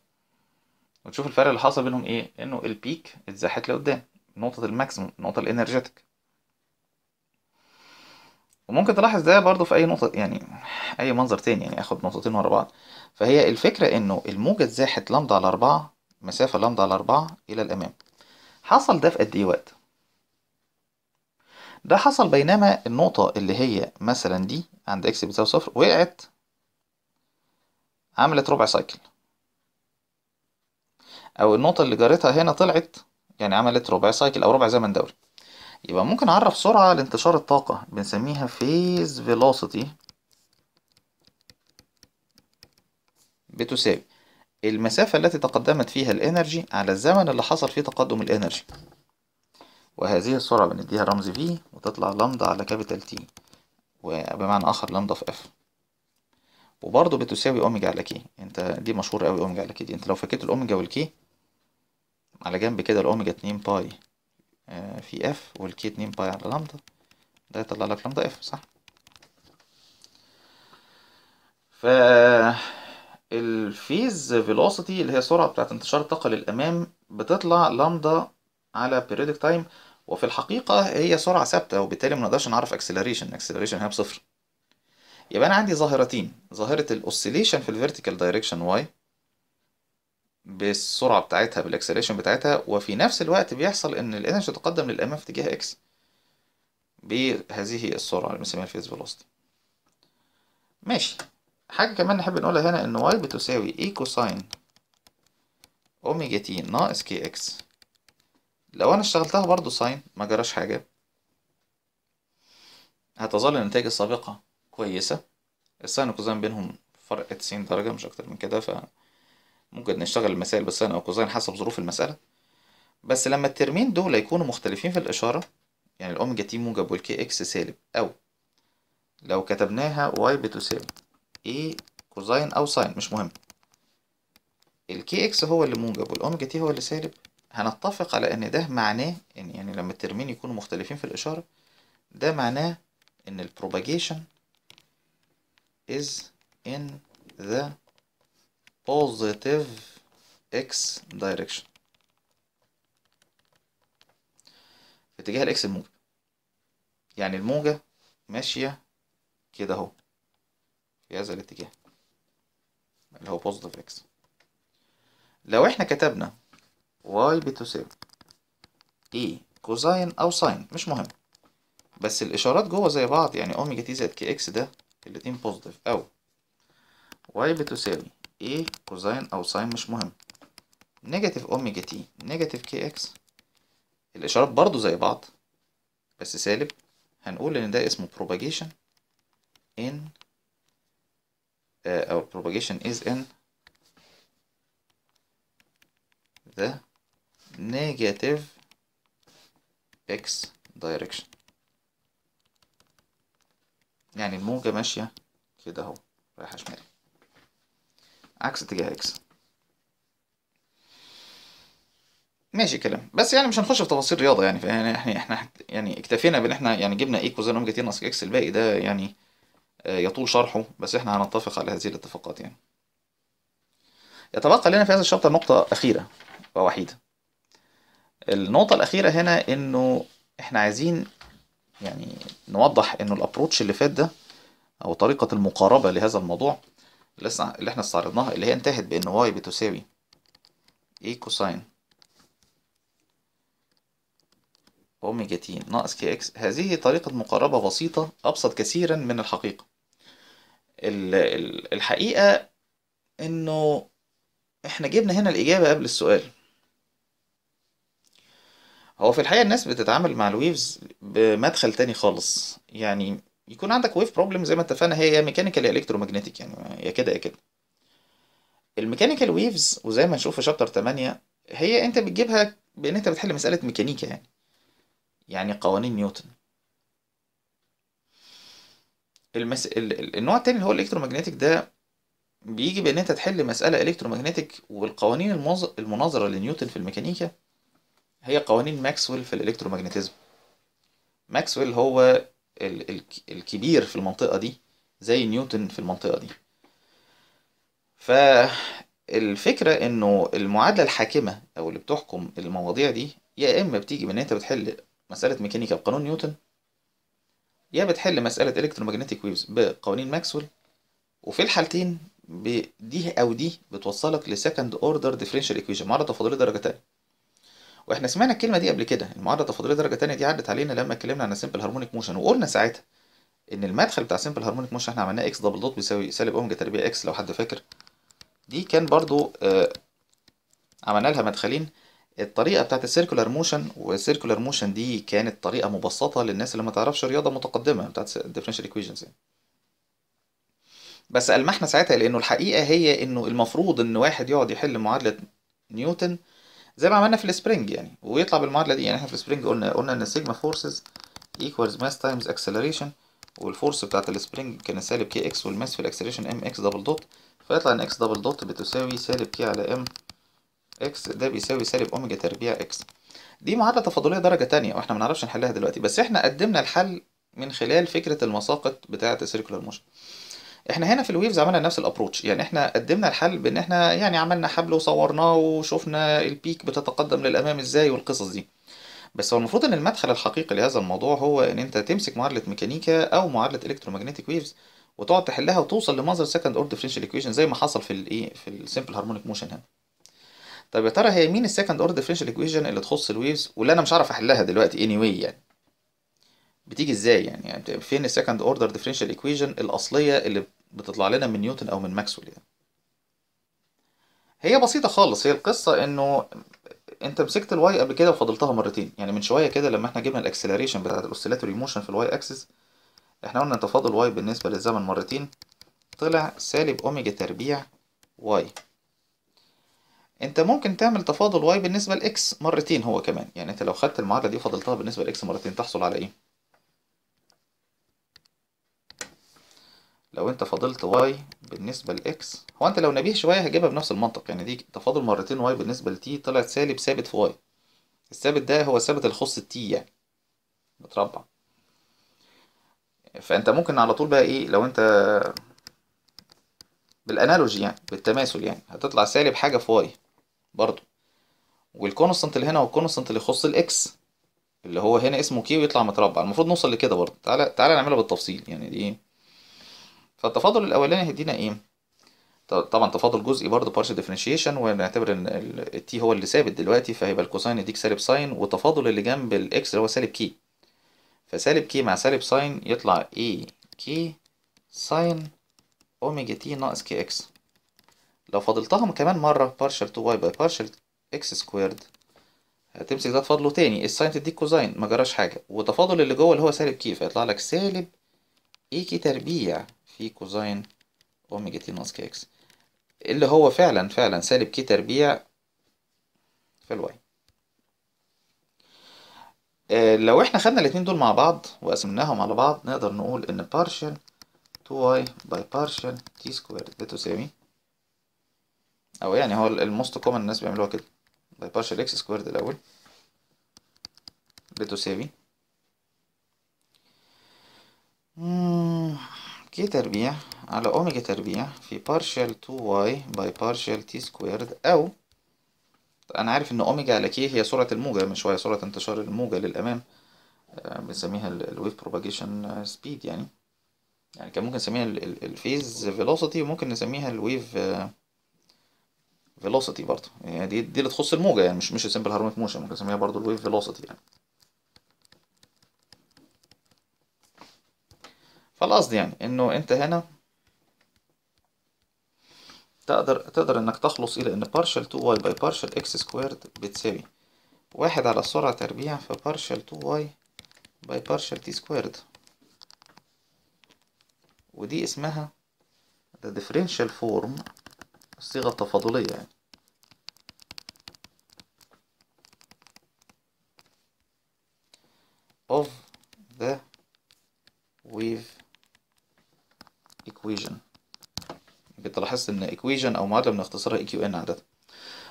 وتشوف الفرق اللي حصل بينهم إيه؟ إنه ال peak اتزاحت لقدام. نقطة ال maximum النقطة ال energetic وممكن تلاحظ ده برضو في أي نقطة يعني أي منظر تاني يعني آخد نقطتين ورا بعض. فهي الفكرة إنه الموجة اتزاحت لامدا على أربعة مسافة لامدا على أربعة إلى الأمام. حصل ده في قد إيه وقت؟ ده حصل بينما النقطة اللي هي مثلا دي عند x بتساوي صفر وقعت عملت ربع cycle. أو النقطة اللي جارتها هنا طلعت يعني عملت ربع cycle أو ربع زمن دوري. يبقى ممكن أعرف سرعة لانتشار الطاقة. بنسميها phase velocity بتساوي المسافة التي تقدمت فيها ال energy على الزمن اللي حصل فيه تقدم ال energy. وهذه السرعة بنديها رمز V وتطلع لامدا على capital T وبمعنى آخر لامدا في f. وبرضه بتساوي أوميجا على k أنت دي مشهورة أوي أوميجا على k دي. أنت لو فكيت الأوميجا وال k على جنب كده الأوميجا اتنين pi في f وال k اتنين pi على لامدا ده يطلع لك lambda f صح؟ ف ال phase velocity اللي هي السرعة بتاعت انتشار الطاقة للأمام بتطلع لامدا على periodic time. وفي الحقيقة هي سرعة ثابتة وبالتالي ما نقدرش نعرف acceleration. acceleration هي بصفر. يبقى أنا عندي ظاهرتين. ظاهرة ال oscillation في ال vertical direction y بالسرعة بتاعتها بال acceleration بتاعتها وفي نفس الوقت بيحصل إن ال energy تتقدم للأمام في اتجاه x بهذه السرعة اللي بنسميها ال phase velocity. ماشي. حاجة كمان نحب نقولها هنا إن y بتساوي a cosine omega t ناقص k x لو أنا اشتغلتها برضو sine ما جراش حاجة. هتظل النتائج السابقة كويسة. ال sine وال cosine بينهم فرق تسعين درجة مش أكتر من كده فممكن نشتغل المسائل بال sine أو ال cosine حسب ظروف المسألة. بس لما ال term ين دول يكونوا مختلفين في الإشارة يعني ال omega t موجب وال k x سالب أو لو كتبناها y بتساوي a cosine أو sine مش مهم. ال k x هو اللي موجب وال omega t هو اللي سالب. هنتفق على إن ده معناه إن يعني لما ال term ين يكونوا مختلفين في الإشارة ده معناه إن ال propagation is in the positive x direction. في اتجاه ال x الموجب يعني الموجة ماشية كده اهو. في هذا الاتجاه. اللي هو positive x. لو إحنا كتبنا y بتساوي a cosine أو sine مش مهم. بس الاشارات جوه زي بعض يعني omega t زائد k x ده الاتنين positive أو y بتساوي a cosine أو sine مش مهم. negative omega t negative k x الإشارات برضو زي بعض بس سالب. هنقول إن ده اسمه propagation in أو propagation is in the negative x direction. يعني الموجة ماشية كده أهو رايحة شمال عكس اتجاه x ماشي كلام. بس يعني مش هنخش في تفاصيل رياضة يعني يعني إحنا إحنا يعني اكتفينا بإن إحنا يعني جبنا a cosine omega t ناقص x الباقي ده يعني يطول شرحه بس إحنا هنتفق على هذه الاتفاقات يعني. يتبقى لنا في هذا ال chapter نقطة أخيرة ووحيدة. النقطة الأخيرة هنا إنه إحنا عايزين يعني نوضح إنه ال approach اللي فات ده أو طريقة المقاربة لهذا الموضوع اللي إحنا استعرضناها اللي هي انتهت بإن y بتساوي A cosine omega t ناقص k x هذه طريقة مقاربة بسيطة أبسط كثيرا من الحقيقة. ال- ال- الحقيقة إنه إحنا جبنا هنا الإجابة قبل السؤال. هو في الحقيقة الناس بتتعامل مع ال waves بمدخل تاني خالص. يعني يكون عندك wave problem زي ما اتفقنا هي يا mechanical يا electromagnetic يعني يا كده يا كده. ال mechanical waves وزي ما نشوف في chapter 8 هي انت بتجيبها بان انت بتحل مسألة ميكانيكا يعني. يعني قوانين نيوتن. المس... ال- ال- النوع التاني اللي هو ال electromagnetic ده بيجي بان انت تحل مسألة electromagnetic والقوانين الموز... المناظرة لنيوتن في الميكانيكا هي قوانين ماكسويل في ال electromagnetism ماكسويل هو. الكبير في المنطقة دي زي نيوتن في المنطقة دي. فالفكرة إنه المعادلة الحاكمة أو اللي بتحكم المواضيع دي يا إما بتيجي من ان أنت بتحل مسألة ميكانيكا بقانون نيوتن يا بتحل مسألة electromagnetic waves بقوانين ماكسويل وفي الحالتين دي أو دي بتوصلك ل second order differential equation معادلة تفاضلية درجة تانية. وإحنا سمعنا الكلمة دي قبل كده المعادلة التفاضلية درجة تانية دي عدت علينا لما اتكلمنا عن ال simple harmonic motion وقلنا ساعتها إن المدخل بتاع simple harmonic motion إحنا عملناه x double dot بيساوي سالب اوميجا تربيع x لو حد فاكر دي كان برضو آه، عملنا لها مدخلين الطريقة بتاعت ال circular motion وال circular motion دي كانت طريقة مبسطة للناس اللي ما تعرفش رياضة متقدمة بتاعت ال differential equations يعني. بس ألمحنا ساعتها لأنه الحقيقة هي إنه المفروض إن واحد يقعد يحل معادلة نيوتن زي ما عملنا في ال spring يعني. ويطلع بالمعادلة دي يعني إحنا في ال spring قلنا قلنا إن sigma forces equals mass times acceleration وال force بتاعت ال spring كان سالب k x وال mass في ال acceleration m x double dot فيطلع إن x double dot بتساوي سالب k على m x ده بيساوي سالب أوميجا تربيع x. دي معادلة تفاضلية درجة تانية وإحنا منعرفش نحلها دلوقتي. بس إحنا قدمنا الحل من خلال فكرة المساقط بتاعة ال circular motion إحنا هنا في ال waves عملنا نفس ال approach يعني إحنا قدمنا الحل بإن إحنا يعني عملنا حبل وصورناه وشفنا ال peak بتتقدم للأمام إزاي والقصص دي. بس هو المفروض إن المدخل الحقيقي لهذا الموضوع هو إن أنت تمسك معادلة ميكانيكا أو معادلة electromagnetic waves وتقعد تحلها وتوصل لمنظر second order differential equation زي ما حصل في الايه في ال simple harmonic motion هنا. طب يا ترى هي مين ال second order differential equation اللي تخص ال waves؟ واللي أنا مش عارف أحلها دلوقتي anyway يعني. بتيجي إزاي يعني, يعني فين ال second order differential equation الأصلية اللي بتطلع لنا من نيوتن أو من ماكسويل يعني؟ هي بسيطة خالص هي القصة إنه أنت مسكت ال y قبل كده وفاضلتها مرتين. يعني من شوية كده لما إحنا جبنا ال acceleration بتاعت ال oscillatory motion في ال y axis إحنا قلنا تفاضل y بالنسبة للزمن مرتين. طلع سالب أوميجا تربيع y أنت ممكن تعمل تفاضل y بالنسبة ل x مرتين هو كمان. يعني أنت لو خدت المعادلة دي وفاضلتها بالنسبة ل x مرتين تحصل على إيه؟ لو انت فاضلت y بالنسبة ل x هو انت لو نبيه شوية هجيبها بنفس المنطق يعني دي تفاضل مرتين واي بالنسبة ل t طلعت سالب ثابت في y. الثابت ده هو الثابت اللي يخص ال t يعني متربع. فانت ممكن على طول بقى إيه لو انت بال analogy يعني بالتماثل يعني هتطلع سالب حاجة في y برضو. وال constant اللي هنا هو ال constant اللي يخص ال x اللي هو هنا اسمه k ويطلع متربع. المفروض نوصل لكده برضو. تعالى تعالى نعملها بالتفصيل يعني دي فالتفاضل الأولاني هيدينا إيه؟ طبعا تفاضل جزئي برضه partial differentiation ونعتبر إن ال t هو اللي ثابت دلوقتي فهيبقى ال cosine يديك سالب sine والتفاضل اللي جنب ال x اللي هو سالب k فسالب k مع سالب sine يطلع a k sine omega t ناقص k x لو فاضلتهم كمان مرة partial 2y by partial x squared هتمسك ده تفاضله تاني. ال sine تديك cosine ما جراش حاجة. وتفاضل اللي جوه اللي هو سالب k فيطلع لك سالب a k تربيع. في cosine omega t ناقص k x. اللي هو فعلا فعلا سالب k تربيع في ال y. آه، لو إحنا خدنا الاتنين دول مع بعض وقسمناهم على بعض نقدر نقول إن partial 2y by partial t squared بتساوي أو يعني هو ال most common الناس بيعملوها كده by partial x squared الأول بتساوي k تربيع على أوميجا تربيع في partial 2y by partial t squared أو أنا عارف إن أوميجا على k هي سرعة الموجة مش هي سرعة انتشار الموجة للأمام آه، بنسميها ال wave propagation speed يعني. يعني كان ممكن نسميها ال phase velocity وممكن نسميها ال wave velocity برضه. يعني دي دي اللي تخص الموجة يعني مش مش simple harmonic motion ممكن نسميها برضه ال wave velocity يعني. فالقصد يعني إنه أنت هنا تقدر تقدر إنك تخلص إلى إن partial 2y by partial x squared بتساوي واحد على السرعة تربيع في partial 2y by partial t squared. ودي اسمها the differential form الصيغة التفاضلية يعني. of the wave equation. يمكن لاحظت إن equation أو معادلة بنختصرها EQN عادة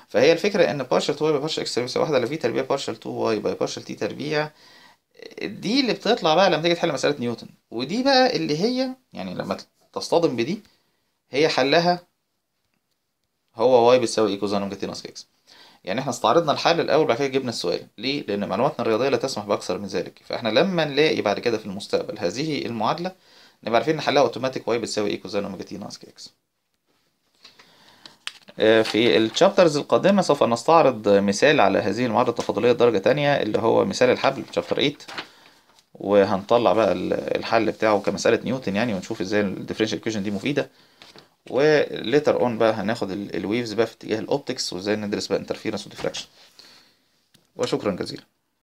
فهي الفكرة إن partial 2y by partial x تربيع واحد على v تربيع partial 2y by partial t تربيع. دي اللي بتطلع بقى لما تيجي تحل مسألة نيوتن. ودي بقى اللي هي يعني لما تصطدم بدي هي حلها هو y بتساوي a cosine omega t ناقص x يعني إحنا استعرضنا الحل الأول بعد كده جبنا السؤال. ليه؟ لأن معلوماتنا الرياضية لا تسمح بأكثر من ذلك. فإحنا لما نلاقي بعد كده في المستقبل هذه المعادلة نبقى عارفين نحلها اوتوماتيك y بتساوي a cosine omega t ناقص x في ال chapters القادمة سوف نستعرض مثال على هذه المعادلة التفاضلية درجة تانية اللي هو مثال الحبل chapter 8 وهنطلع بقى الحل بتاعه كمسألة نيوتن يعني ونشوف إزاي ال differential equation دي مفيدة. و later on بقى هناخد ال waves بقى في اتجاه ال optics وإزاي ندرس بقى interference و diffraction وشكرا جزيلا.